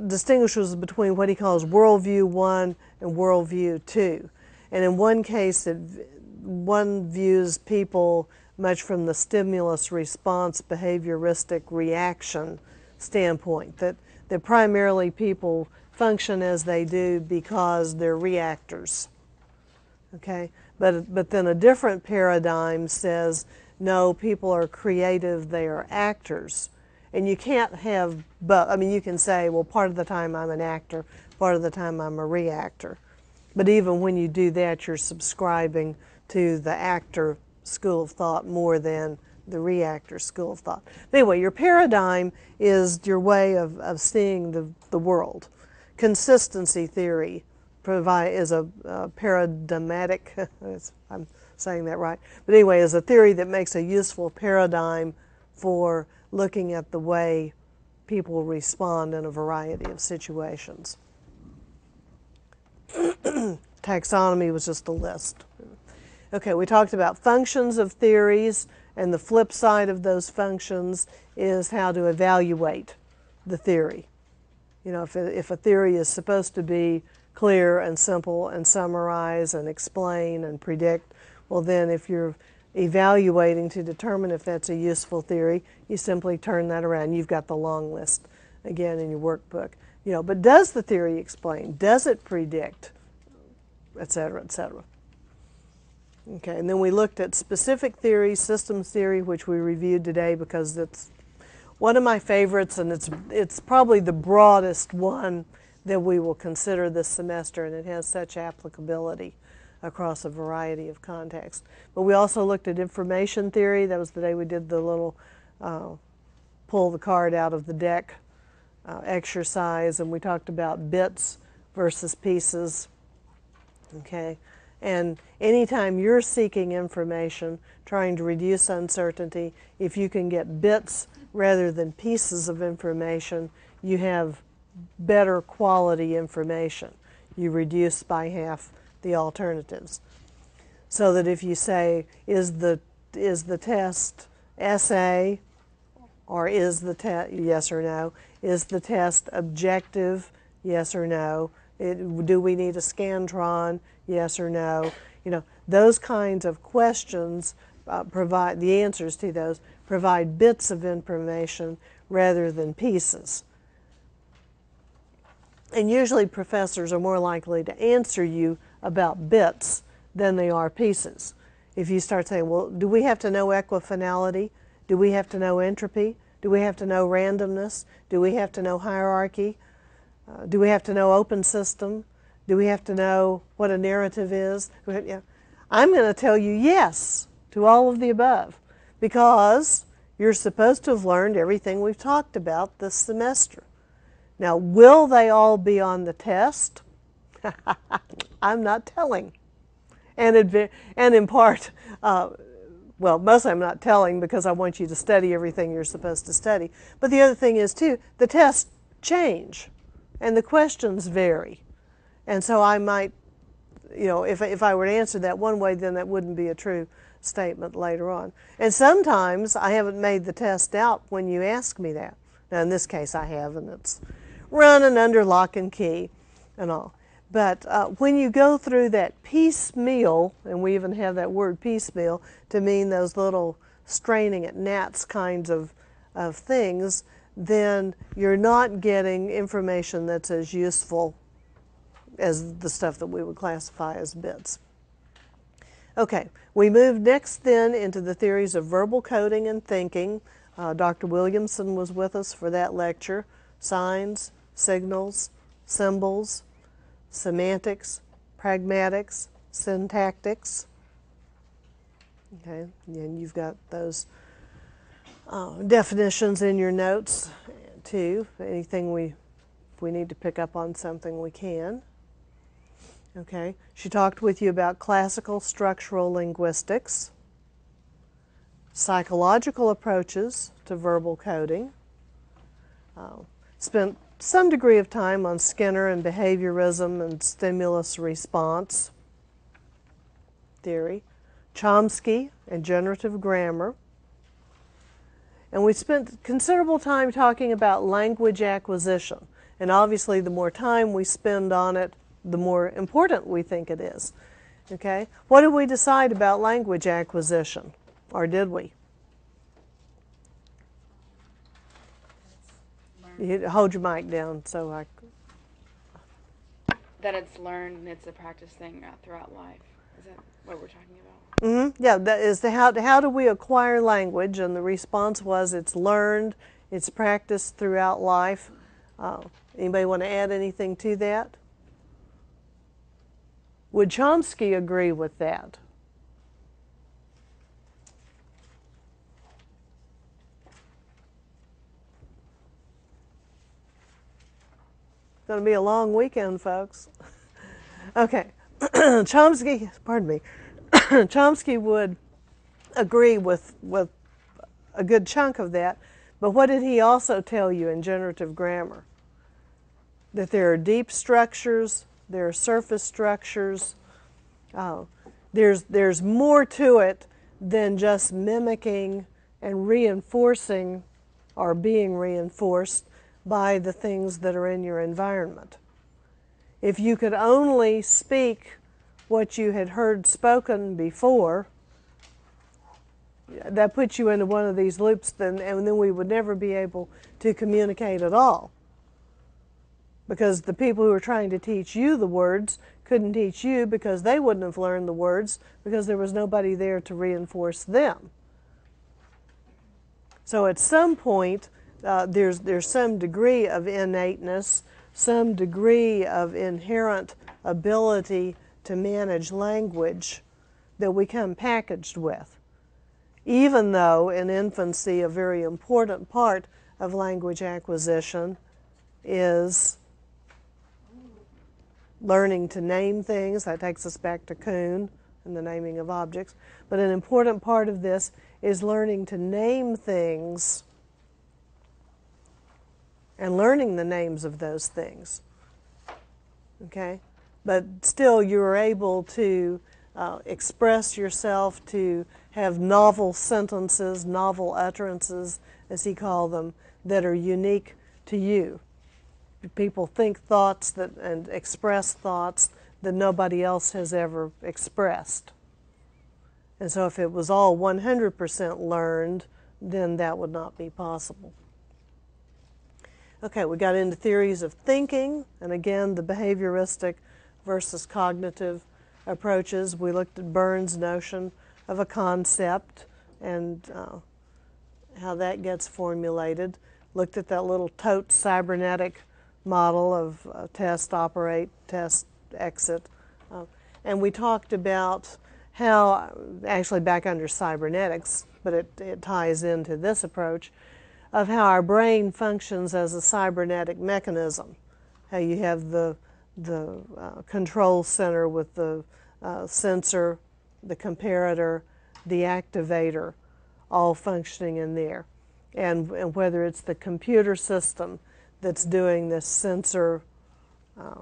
distinguishes between what he calls worldview one and worldview two. And in one case, it, one views people much from the stimulus response behavioristic reaction standpoint, that, that primarily people function as they do because they're reactors. Okay? But, but then a different paradigm says, no, people are creative, they are actors. And you can't have but I mean, you can say, well, part of the time I'm an actor, part of the time I'm a reactor. But even when you do that, you're subscribing to the actor school of thought more than the reactor school of thought. Anyway, your paradigm is your way of, of seeing the, the world. Consistency theory provide, is a, a paradigmatic, I'm saying that right, but anyway, is a theory that makes a useful paradigm for looking at the way people respond in a variety of situations. Taxonomy was just a list. Okay, we talked about functions of theories, and the flip side of those functions is how to evaluate the theory. You know, if, if a theory is supposed to be clear and simple and summarize and explain and predict, well, then if you're evaluating to determine if that's a useful theory, you simply turn that around. You've got the long list again in your workbook. You know, but does the theory explain? Does it predict? Et cetera, et cetera. Okay, and then we looked at specific theory, systems theory, which we reviewed today because it's one of my favorites and it's, it's probably the broadest one that we will consider this semester, and it has such applicability across a variety of contexts. But we also looked at information theory. That was the day we did the little uh, pull the card out of the deck uh, exercise, and we talked about bits versus pieces. Okay, and anytime you're seeking information, trying to reduce uncertainty, if you can get bits rather than pieces of information, you have better quality information. You reduce by half the alternatives. So that if you say, is the, is the test essay or is the test, yes or no, is the test objective, yes or no, it, do we need a Scantron, yes or no, you know, those kinds of questions uh, provide, the answers to those provide bits of information rather than pieces. And usually professors are more likely to answer you about bits than they are pieces. If you start saying, well, do we have to know equifinality? Do we have to know entropy? Do we have to know randomness? Do we have to know hierarchy? Uh, do we have to know open system? Do we have to know what a narrative is? I'm going to tell you yes to all of the above because you're supposed to have learned everything we've talked about this semester. Now, will they all be on the test? I'm not telling. And, and in part, uh, well, mostly I'm not telling because I want you to study everything you're supposed to study. But the other thing is, too, the tests change and the questions vary. And so I might, you know, if, if I were to answer that one way, then that wouldn't be a true statement later on. And sometimes I haven't made the test out when you ask me that. Now, in this case, I have, and it's running under lock and key and all. But uh, when you go through that piecemeal, and we even have that word piecemeal to mean those little straining at gnats kinds of, of things, then you're not getting information that's as useful as the stuff that we would classify as bits. Okay, we move next then into the theories of verbal coding and thinking. Uh, Dr. Williamson was with us for that lecture. Signs, signals, symbols, semantics, pragmatics, syntactics. Okay, and you've got those uh, definitions in your notes too. Anything we, if we need to pick up on something, we can. Okay, she talked with you about classical structural linguistics, psychological approaches to verbal coding, uh, spent some degree of time on Skinner and behaviorism and stimulus response theory, Chomsky and generative grammar. And we spent considerable time talking about language acquisition. And obviously, the more time we spend on it, the more important we think it is. Okay? What did we decide about language acquisition? Or did we? You hold your mic down so I. That it's learned and it's a practice thing throughout life. Is that what we're talking about? Mm-hmm. Yeah, that is the how. How do we acquire language? And the response was it's learned, it's practiced throughout life. Uh, anybody want to add anything to that? Would Chomsky agree with that? going to be a long weekend, folks. okay. Chomsky, pardon me, Chomsky would agree with, with a good chunk of that, but what did he also tell you in generative grammar? That there are deep structures, there are surface structures, uh, there's, there's more to it than just mimicking and reinforcing or being reinforced by the things that are in your environment. If you could only speak what you had heard spoken before, that puts you into one of these loops, then, and then we would never be able to communicate at all. Because the people who are trying to teach you the words couldn't teach you because they wouldn't have learned the words because there was nobody there to reinforce them. So at some point, uh, there's, there's some degree of innateness some degree of inherent ability to manage language that we come packaged with. Even though in infancy, a very important part of language acquisition is learning to name things. That takes us back to Kuhn and the naming of objects. But an important part of this is learning to name things and learning the names of those things. Okay? But still, you are able to uh, express yourself, to have novel sentences, novel utterances, as he called them, that are unique to you. People think thoughts that and express thoughts that nobody else has ever expressed. And so, if it was all 100% learned, then that would not be possible. Okay, we got into theories of thinking, and again, the behavioristic versus cognitive approaches. We looked at Bruner's notion of a concept and uh, how that gets formulated. Looked at that little tote cybernetic model of uh, test, operate, test, exit. Uh, and we talked about how, actually back under cybernetics, but it, it ties into this approach, of how our brain functions as a cybernetic mechanism. How you have the, the uh, control center with the uh, sensor, the comparator, the activator, all functioning in there. And, and whether it's the computer system that's doing this sensor, uh,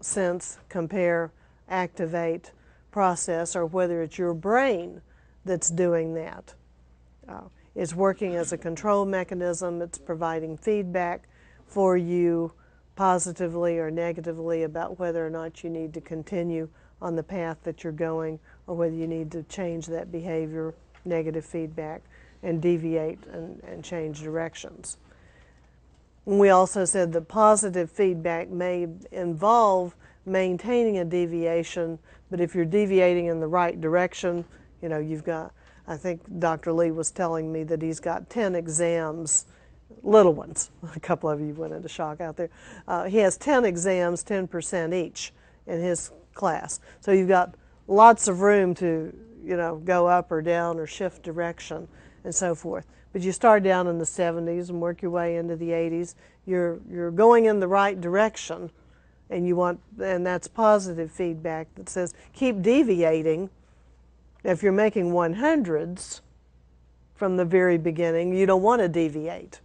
sense, compare, activate process, or whether it's your brain that's doing that. Uh, is working as a control mechanism. It's providing feedback for you positively or negatively about whether or not you need to continue on the path that you're going or whether you need to change that behavior, negative feedback, and deviate and, and change directions. We also said that positive feedback may involve maintaining a deviation, but if you're deviating in the right direction, you know, you've got I think Dr. Lee was telling me that he's got 10 exams, little ones. A couple of you went into shock out there. Uh, he has 10 exams, 10% each in his class. So you've got lots of room to, you know, go up or down or shift direction and so forth. But you start down in the 70s and work your way into the 80s. You're, you're going in the right direction and you want, and that's positive feedback that says keep deviating if you're making 100s from the very beginning, you don't want to deviate.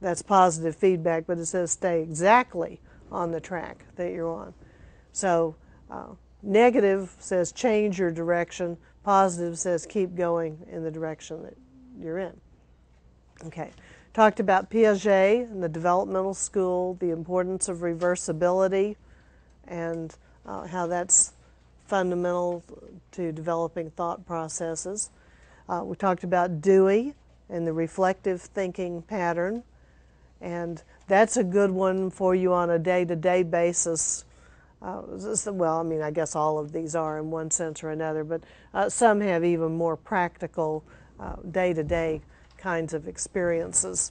That's positive feedback, but it says stay exactly on the track that you're on. So, uh, negative says change your direction, positive says keep going in the direction that you're in. Okay, talked about Piaget and the developmental school, the importance of reversibility, and uh, how that's fundamental to developing thought processes. Uh, we talked about Dewey and the reflective thinking pattern, and that's a good one for you on a day to day basis. Uh, well, I mean, I guess all of these are in one sense or another, but uh, some have even more practical day to day kinds of experiences,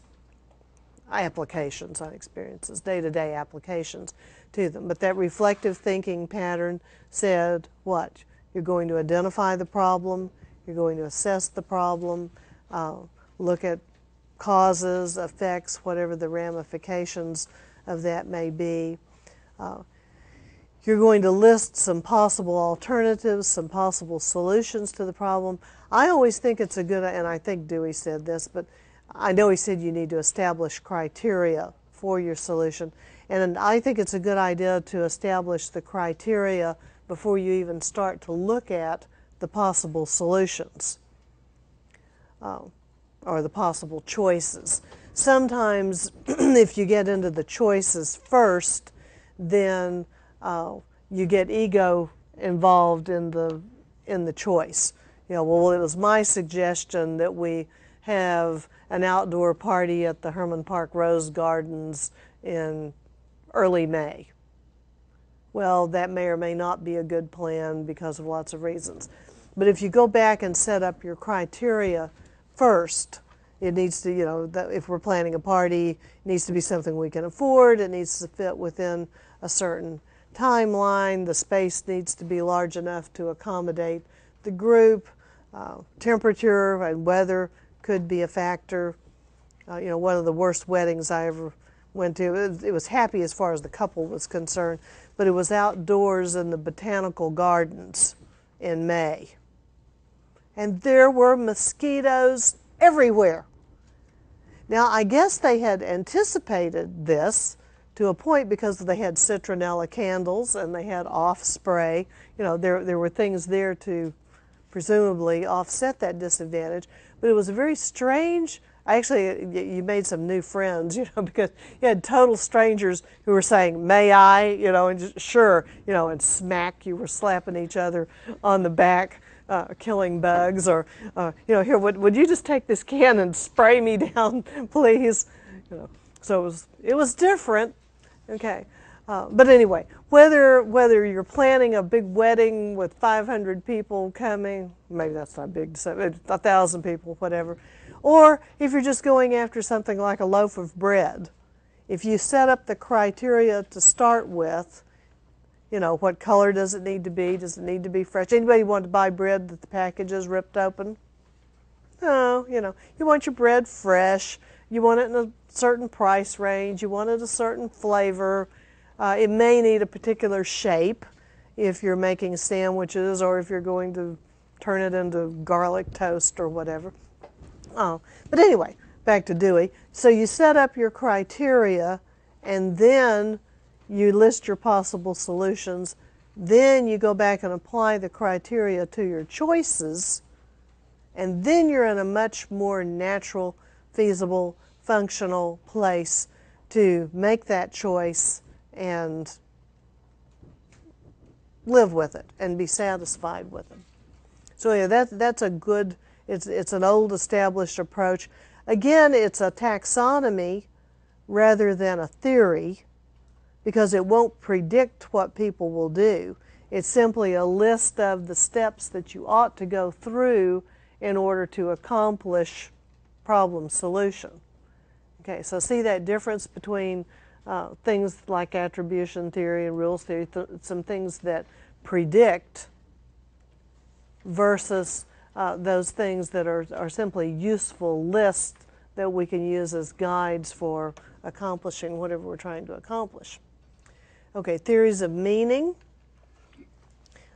applications, on experiences, day to day applications to them. But that reflective thinking pattern said what? You're going to identify the problem, you're going to assess the problem, uh, look at causes, effects, whatever the ramifications of that may be. Uh, you're going to list some possible alternatives, some possible solutions to the problem. I always think it's a good, and I think Dewey said this, but I know he said you need to establish criteria for your solution. And I think it's a good idea to establish the criteria before you even start to look at the possible solutions uh, or the possible choices. Sometimes, if you get into the choices first, then uh, you get ego involved in the in the choice. You know, well, it was my suggestion that we have an outdoor party at the Hermann Park Rose Gardens in early May. Well, that may or may not be a good plan because of lots of reasons. But if you go back and set up your criteria first, It needs to, you know, if we're planning a party, it needs to be something we can afford. It needs to fit within a certain timeline. The space needs to be large enough to accommodate the group. Uh, temperature and weather could be a factor. Uh, you know, one of the worst weddings I ever went to, it it was happy as far as the couple was concerned, but it was outdoors in the botanical gardens in May. And there were mosquitoes everywhere. Now, I guess they had anticipated this to a point because they had citronella candles and they had off spray. You know, there, there were things there to presumably offset that disadvantage. But it was a very strange. Actually, you made some new friends, you know, because you had total strangers who were saying, "May I?" you know, and just, sure, you know, and smack, you were slapping each other on the back, uh, killing bugs, or uh, you know, here, would, would you just take this can and spray me down, please? You know, so it was it was different. Okay. Uh, but anyway, whether whether you're planning a big wedding with 500 people coming, maybe that's not big, a thousand people, whatever, or if you're just going after something like a loaf of bread, if you set up the criteria to start with, you know, what color does it need to be? Does it need to be fresh? Anybody want to buy bread that the package is ripped open? No, you know, you want your bread fresh. You want it in a certain price range. You want it a certain flavor uh, it may need a particular shape if you're making sandwiches or if you're going to turn it into garlic toast or whatever. Oh, but anyway, back to Dewey. So you set up your criteria and then you list your possible solutions. Then you go back and apply the criteria to your choices. And then you're in a much more natural, feasible, functional place to make that choice and live with it and be satisfied with it. So yeah, that that's a good. It's it's an old established approach. Again, it's a taxonomy rather than a theory because it won't predict what people will do. It's simply a list of the steps that you ought to go through in order to accomplish problem solution. Okay, so see that difference between uh, things like attribution theory and rules theory, th some things that predict versus uh, those things that are, are simply useful lists that we can use as guides for accomplishing whatever we're trying to accomplish. Okay, theories of meaning.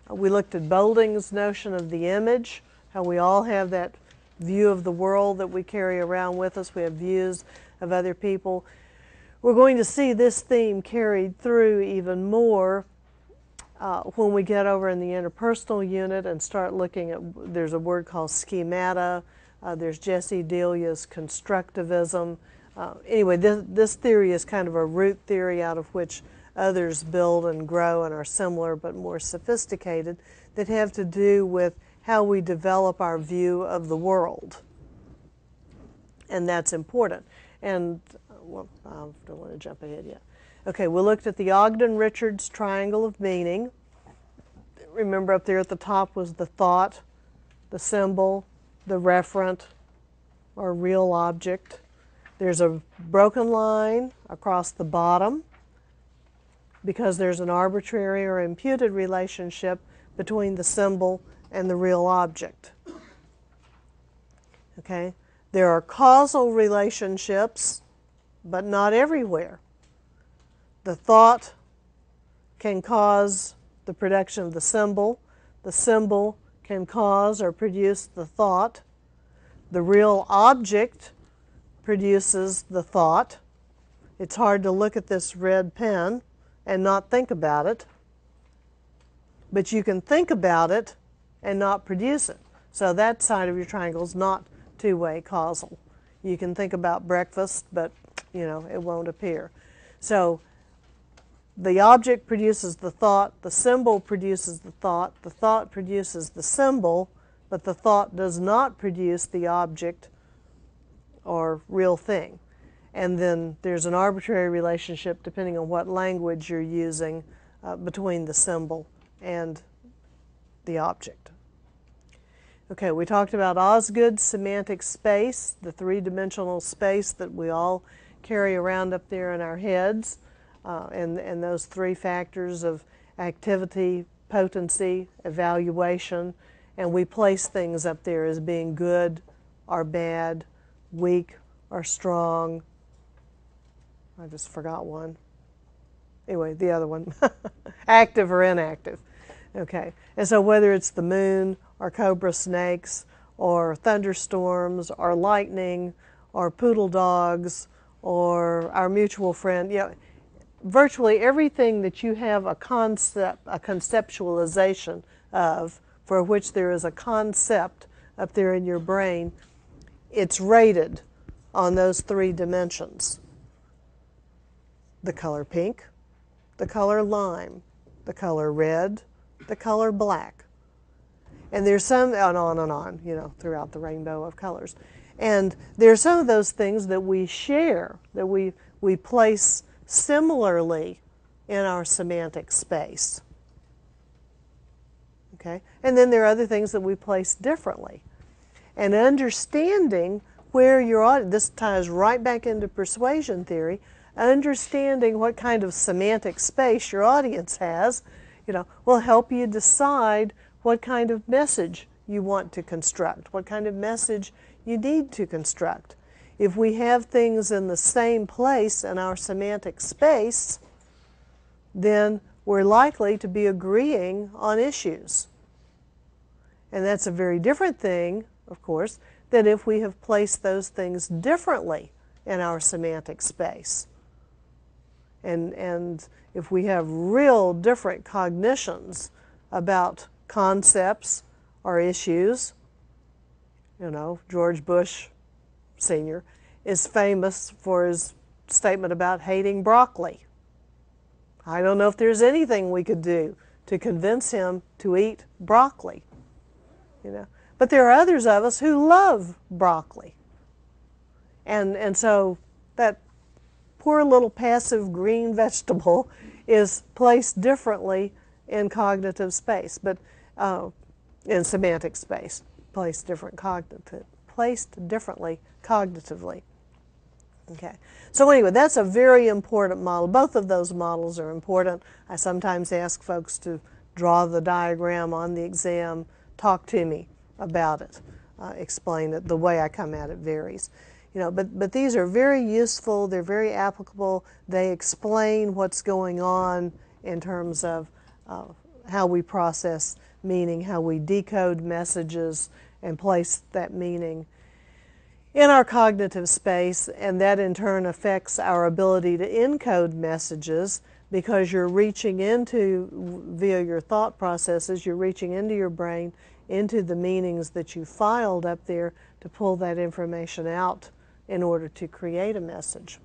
Uh, we looked at Boulding's notion of the image, how we all have that view of the world that we carry around with us. We have views of other people. We're going to see this theme carried through even more uh, when we get over in the interpersonal unit and start looking at, there's a word called schemata, uh, there's Jesse Delia's constructivism. Uh, anyway, this, this theory is kind of a root theory out of which others build and grow and are similar but more sophisticated that have to do with how we develop our view of the world. And that's important. And well, I don't want to jump ahead yet. Okay, we looked at the Ogden-Richards triangle of meaning. Remember up there at the top was the thought, the symbol, the referent, or real object. There's a broken line across the bottom because there's an arbitrary or imputed relationship between the symbol and the real object. Okay? There are causal relationships but not everywhere. The thought can cause the production of the symbol. The symbol can cause or produce the thought. The real object produces the thought. It's hard to look at this red pen and not think about it, but you can think about it and not produce it. So that side of your triangle is not two-way causal. You can think about breakfast, but you know, it won't appear. So the object produces the thought, the symbol produces the thought, the thought produces the symbol, but the thought does not produce the object or real thing. And then there's an arbitrary relationship, depending on what language you're using, uh, between the symbol and the object. Okay, we talked about Osgood semantic space, the three dimensional space that we all carry around up there in our heads, uh, and, and those three factors of activity, potency, evaluation, and we place things up there as being good or bad, weak or strong. I just forgot one. Anyway, the other one active or inactive. Okay, and so whether it's the moon or cobra snakes or thunderstorms or lightning or poodle dogs or our mutual friend, you know, virtually everything that you have a concept, a conceptualization of, for which there is a concept up there in your brain, it's rated on those three dimensions the color pink, the color lime, the color red, the color black. And there's some, and on and on, you know, throughout the rainbow of colors. And there are some of those things that we share, that we, we place similarly in our semantic space. Okay? And then there are other things that we place differently. And understanding where your audience, this ties right back into persuasion theory, understanding what kind of semantic space your audience has, you know, will help you decide what kind of message you want to construct, what kind of message you need to construct. If we have things in the same place in our semantic space, then we're likely to be agreeing on issues. And that's a very different thing, of course, than if we have placed those things differently in our semantic space. And, and if we have real different cognitions about concepts or issues, you know, George Bush Sr., is famous for his statement about hating broccoli. I don't know if there's anything we could do to convince him to eat broccoli. You know, but there are others of us who love broccoli. And and so that poor little passive green vegetable is placed differently in cognitive space, but uh, in semantic space, placed different cognitive, placed differently cognitively. Okay. So anyway, that's a very important model. Both of those models are important. I sometimes ask folks to draw the diagram on the exam, talk to me about it, uh, explain it. The way I come at it varies. You know, but, but these are very useful, they're very applicable, they explain what's going on in terms of uh, how we process meaning, how we decode messages and place that meaning in our cognitive space, and that in turn affects our ability to encode messages because you're reaching into, via your thought processes, you're reaching into your brain, into the meanings that you filed up there to pull that information out in order to create a message.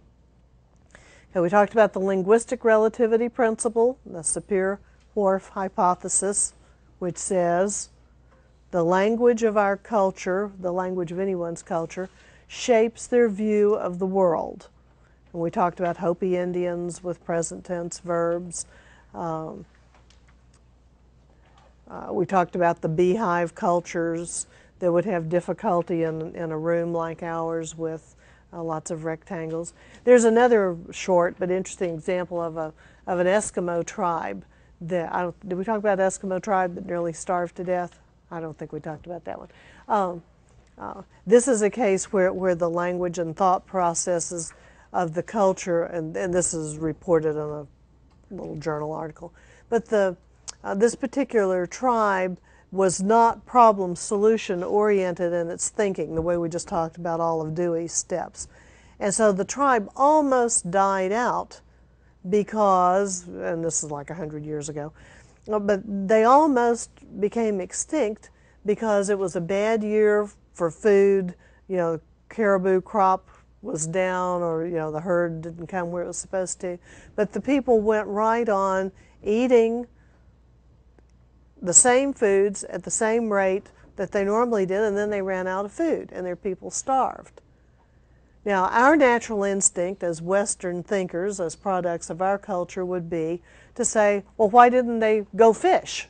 Okay, we talked about the linguistic relativity principle, the Sapir-Whorf hypothesis, which says the language of our culture, the language of anyone's culture, shapes their view of the world. And we talked about Hopi Indians with present tense verbs. Um, uh, we talked about the beehive cultures that would have difficulty in, in a room like ours with uh, lots of rectangles. There's another short but interesting example of, a, of an Eskimo tribe that, I did we talk about Eskimo tribe that nearly starved to death? I don't think we talked about that one. Um, uh, this is a case where, where the language and thought processes of the culture, and, and this is reported in a little journal article, but the, uh, this particular tribe was not problem solution oriented in its thinking, the way we just talked about all of Dewey's steps. And so the tribe almost died out because, and this is like 100 years ago, uh, but they almost became extinct because it was a bad year for food. You know, caribou crop was down, or you know, the herd didn't come where it was supposed to. But the people went right on eating the same foods at the same rate that they normally did, and then they ran out of food, and their people starved. Now, our natural instinct as Western thinkers, as products of our culture, would be to say, well, why didn't they go fish?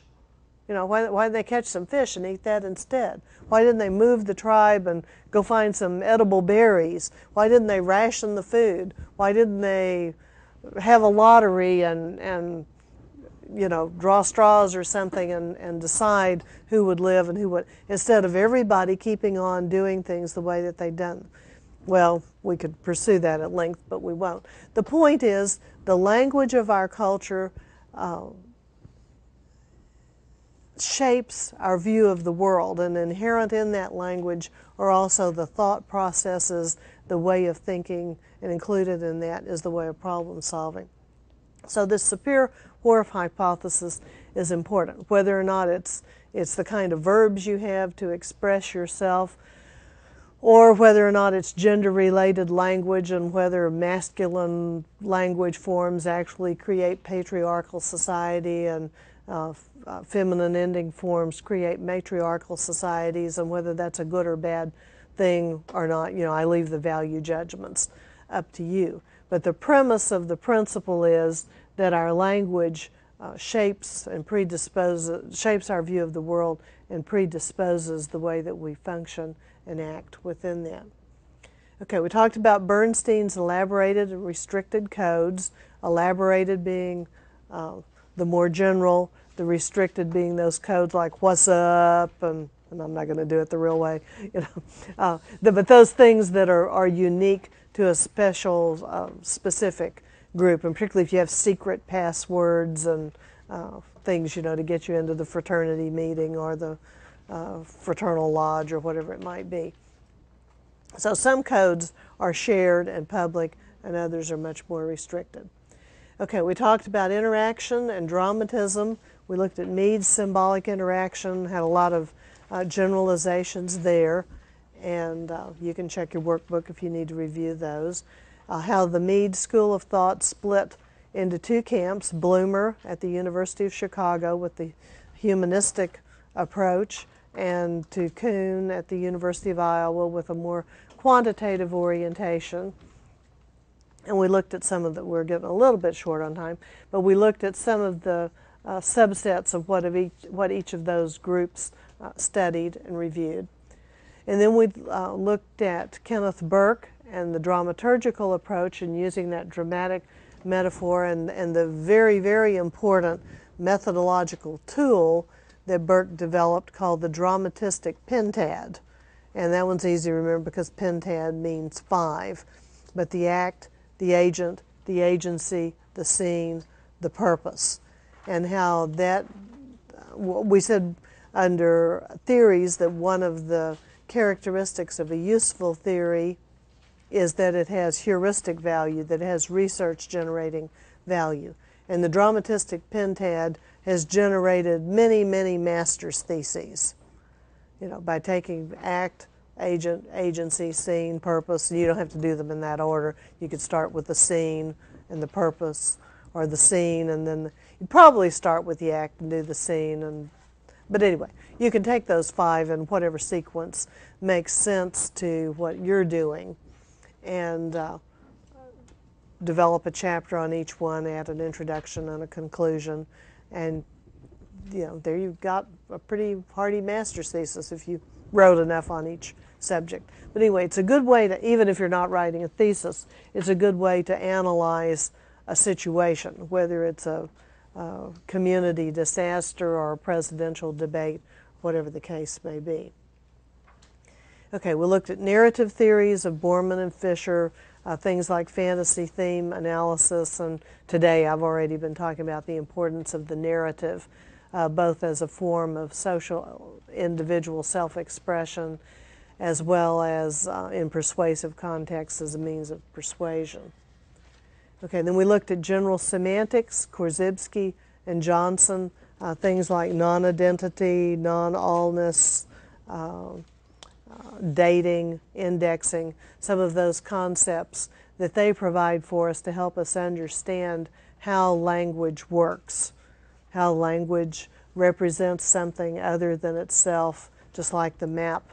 You know, why, why did they catch some fish and eat that instead? Why didn't they move the tribe and go find some edible berries? Why didn't they ration the food? Why didn't they have a lottery and, and you know, draw straws or something and, and decide who would live and who would, instead of everybody keeping on doing things the way that they'd done. Well, we could pursue that at length, but we won't. The point is, the language of our culture uh, shapes our view of the world, and inherent in that language are also the thought processes, the way of thinking, and included in that is the way of problem solving. So this Sapir-Whorf hypothesis is important, whether or not it's it's the kind of verbs you have to express yourself, or whether or not it's gender related language and whether masculine language forms actually create patriarchal society and uh, uh, feminine ending forms create matriarchal societies and whether that's a good or bad thing or not, you know, I leave the value judgments up to you. But the premise of the principle is that our language uh, shapes and predisposes, shapes our view of the world and predisposes the way that we function and act within them. Okay, we talked about Bernstein's elaborated and restricted codes, elaborated being uh, the more general, the restricted being those codes like what's up and, and I'm not going to do it the real way, you know, uh, the, but those things that are, are unique to a special, uh, specific group, and particularly if you have secret passwords and uh, things, you know, to get you into the fraternity meeting or the uh, fraternal lodge or whatever it might be. So some codes are shared and public, and others are much more restricted. Okay, we talked about interaction and dramatism. We looked at Mead's symbolic interaction, had a lot of uh, generalizations there, and uh, you can check your workbook if you need to review those. Uh, how the Mead School of Thought split into two camps Blumer at the University of Chicago with the humanistic approach, and to Kuhn at the University of Iowa with a more quantitative orientation. And we looked at some of the, we're getting a little bit short on time, but we looked at some of the uh, subsets of what, of each, what each of those groups uh, studied and reviewed. And then we uh, looked at Kenneth Burke and the dramaturgical approach and using that dramatic metaphor and, and the very, very important methodological tool that Burke developed called the dramatistic pentad. And that one's easy to remember because pentad means five. But the act, the agent, the agency, the scene, the purpose. And how that, we said under theories that one of the characteristics of a useful theory is that it has heuristic value, that it has research generating value. And the dramatistic pentad has generated many, many master's theses. You know, by taking act, agent, agency, scene, purpose, you don't have to do them in that order. You could start with the scene and the purpose, or the scene, and then you'd probably start with the act and do the scene. And but anyway, you can take those five in whatever sequence makes sense to what you're doing, and uh, develop a chapter on each one, add an introduction and a conclusion, and you know, there you've got a pretty hardy master's thesis if you wrote enough on each subject. But anyway, it's a good way to, even if you're not writing a thesis, it's a good way to analyze a situation, whether it's a, a community disaster or a presidential debate, whatever the case may be. Okay, we looked at narrative theories of Bormann and Fisher, uh, things like fantasy theme analysis, and today I've already been talking about the importance of the narrative, uh, both as a form of social individual self-expression as well as uh, in persuasive contexts as a means of persuasion. Okay, then we looked at general semantics, Korzybski and Johnson, uh, things like non-identity, non-allness, uh, dating, indexing, some of those concepts that they provide for us to help us understand how language works, how language represents something other than itself, just like the map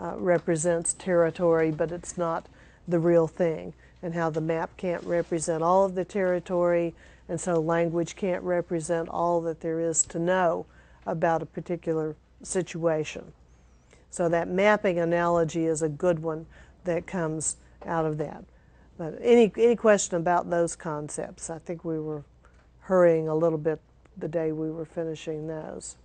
uh, represents territory, but it's not the real thing, and how the map can't represent all of the territory, and so language can't represent all that there is to know about a particular situation. So that mapping analogy is a good one that comes out of that. But any any question about those concepts? I think we were hurrying a little bit the day we were finishing those.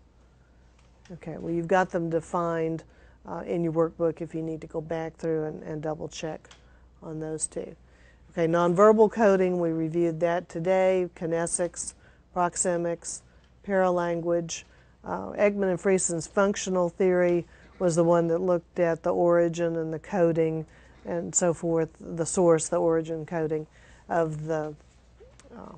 Okay, well you've got them defined uh, in your workbook if you need to go back through and, and double check on those two. Okay, nonverbal coding, we reviewed that today, kinesics, proxemics, paralanguage. Uh, and Friesen's functional theory was the one that looked at the origin and the coding and so forth, the source, the origin coding of the uh,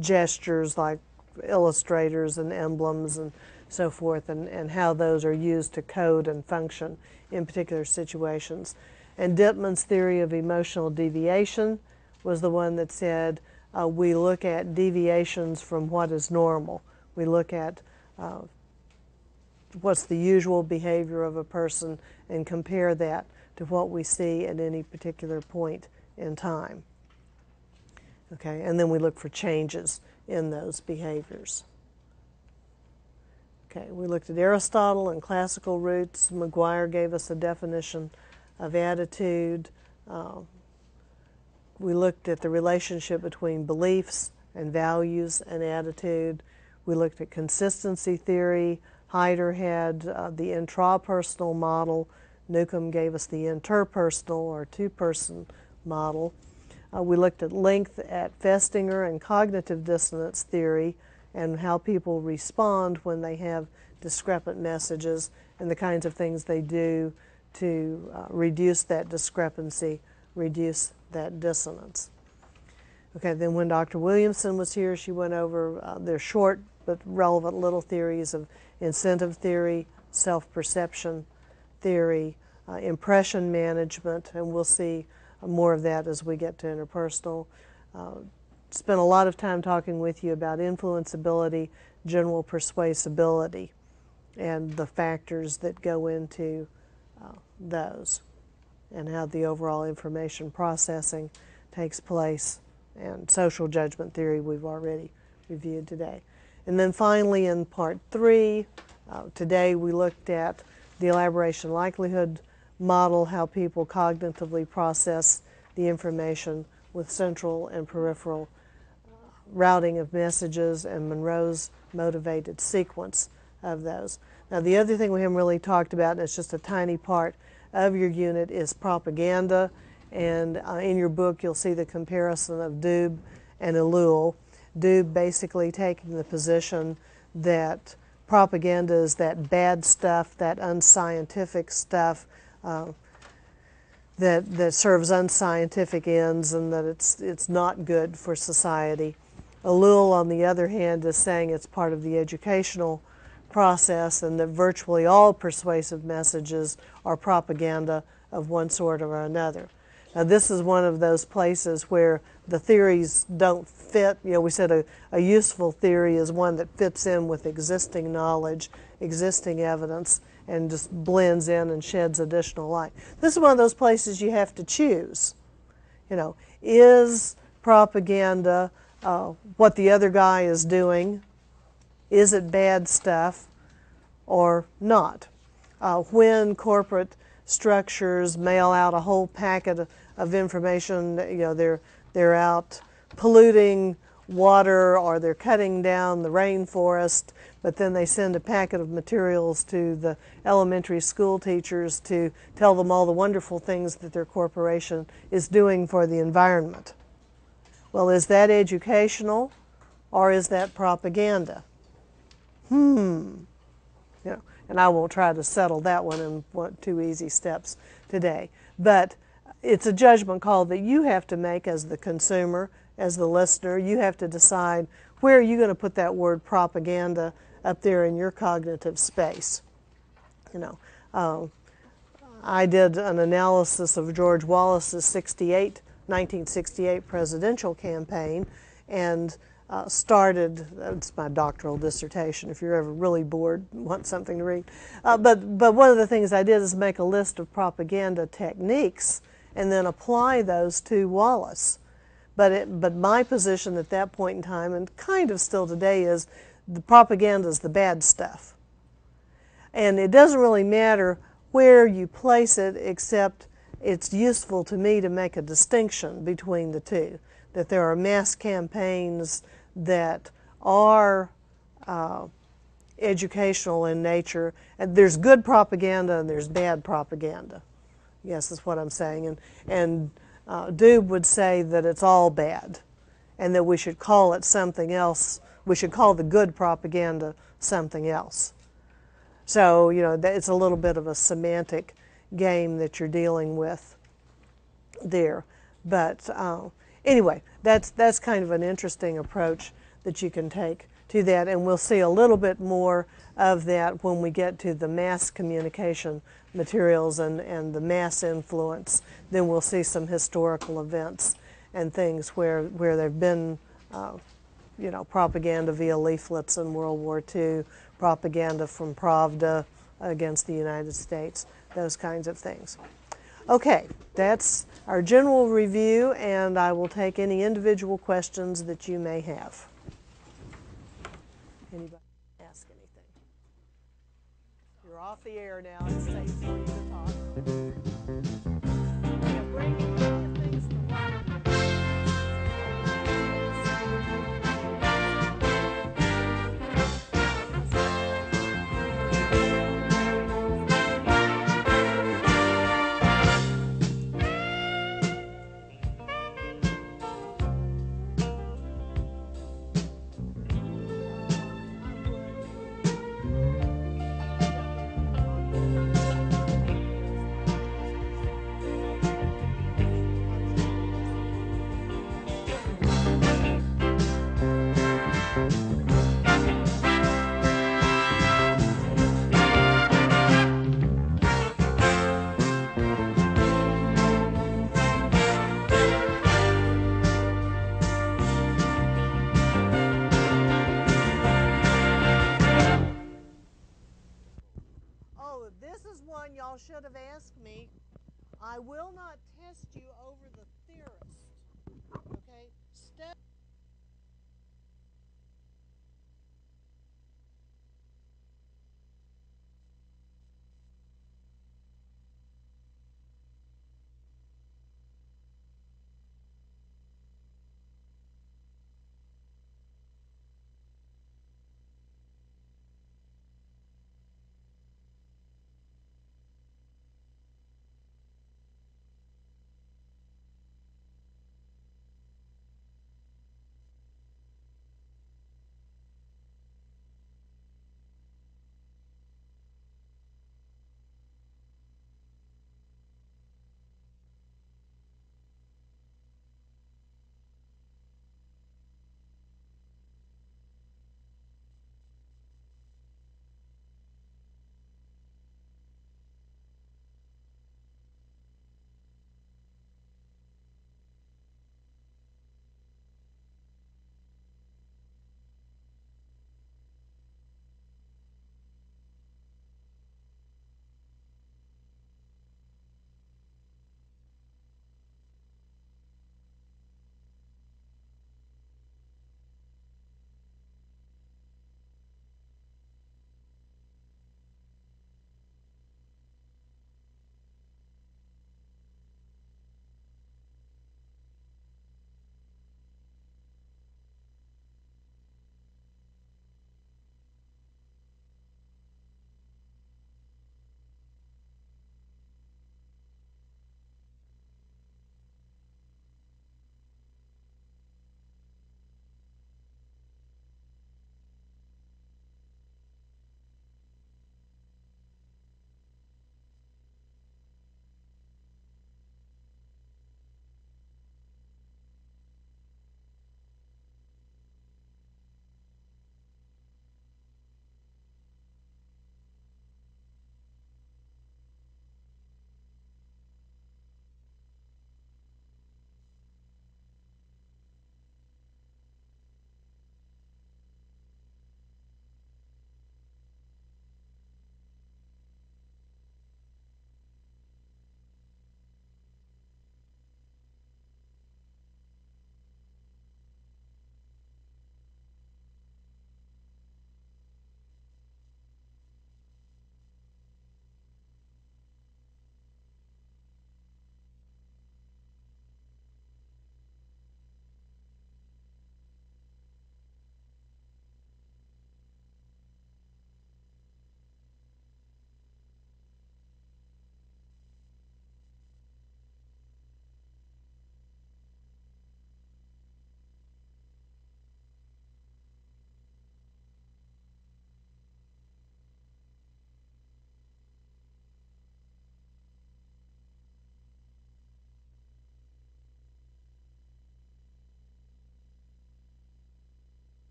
gestures like illustrators and emblems and so forth, and, and how those are used to code and function in particular situations. And Dittmann's theory of emotional deviation was the one that said uh, we look at deviations from what is normal. We look at uh, what's the usual behavior of a person and compare that to what we see at any particular point in time. Okay, and then we look for changes in those behaviors. Okay, we looked at Aristotle and classical roots. McGuire gave us a definition of attitude. Uh, we looked at the relationship between beliefs and values and attitude. We looked at consistency theory. Heider had uh, the intrapersonal model. Newcomb gave us the interpersonal or two person model. Uh, we looked at length at Festinger and cognitive dissonance theory and how people respond when they have discrepant messages and the kinds of things they do to uh, reduce that discrepancy, reduce that dissonance. Okay, then when Dr. Williamson was here, she went over uh, their short but relevant little theories of incentive theory, self perception theory, uh, impression management, and we'll see more of that as we get to interpersonal. Uh, spent a lot of time talking with you about influenceability, general persuasibility, and the factors that go into uh, those, and how the overall information processing takes place, and social judgment theory we've already reviewed today. And then finally, in part three, uh, today we looked at the elaboration likelihood model, how people cognitively process the information with central and peripheral routing of messages and Monroe's motivated sequence of those. Now, the other thing we haven't really talked about, and it's just a tiny part of your unit, is propaganda. And uh, in your book, you'll see the comparison of Doob and Ellul. Doob basically taking the position that propaganda is that bad stuff, that unscientific stuff. Uh, that, that serves unscientific ends and that it's, it's not good for society. Ellul, on the other hand, is saying it's part of the educational process and that virtually all persuasive messages are propaganda of one sort or another. Now, this is one of those places where the theories don't fit. You know, we said a, a useful theory is one that fits in with existing knowledge, existing evidence, and just blends in and sheds additional light. This is one of those places you have to choose. You know, is propaganda uh, what the other guy is doing? Is it bad stuff or not? Uh, when corporate structures mail out a whole packet of, information, you know, they're, they're out polluting water or they're cutting down the rainforest, but then they send a packet of materials to the elementary school teachers to tell them all the wonderful things that their corporation is doing for the environment. Well, is that educational or is that propaganda? Hmm. You know, and I won't try to settle that one in two easy steps today. But it's a judgment call that you have to make as the consumer, as the listener. You have to decide where are you going to put that word propaganda up there in your cognitive space. You know, uh, I did an analysis of George Wallace's 68 1968 presidential campaign and uh, started, it's my doctoral dissertation if you're ever really bored and want something to read. Uh, but, but one of the things I did is make a list of propaganda techniques and then apply those to Wallace. But, it, but my position at that point in time, and kind of still today, is the propaganda is the bad stuff. And it doesn't really matter where you place it, except it's useful to me to make a distinction between the two. That there are mass campaigns that are uh, educational in nature, and there's good propaganda and there's bad propaganda. Yes, that's what I'm saying. And, and uh, Doob would say that it's all bad and that we should call it something else. We should call the good propaganda something else. So, you know, it's a little bit of a semantic game that you're dealing with there. But uh, anyway, that's, that's kind of an interesting approach that you can take to that, and we'll see a little bit more of that when we get to the mass communication materials and, and the mass influence. Then we'll see some historical events and things where, where there have been, uh, you know, propaganda via leaflets in World War II, propaganda from Pravda against the United States, those kinds of things. Okay, that's our general review, and I will take any individual questions that you may have. Anybody ask anything? You're off the air now. It's safe for you to talk. I will not test you over the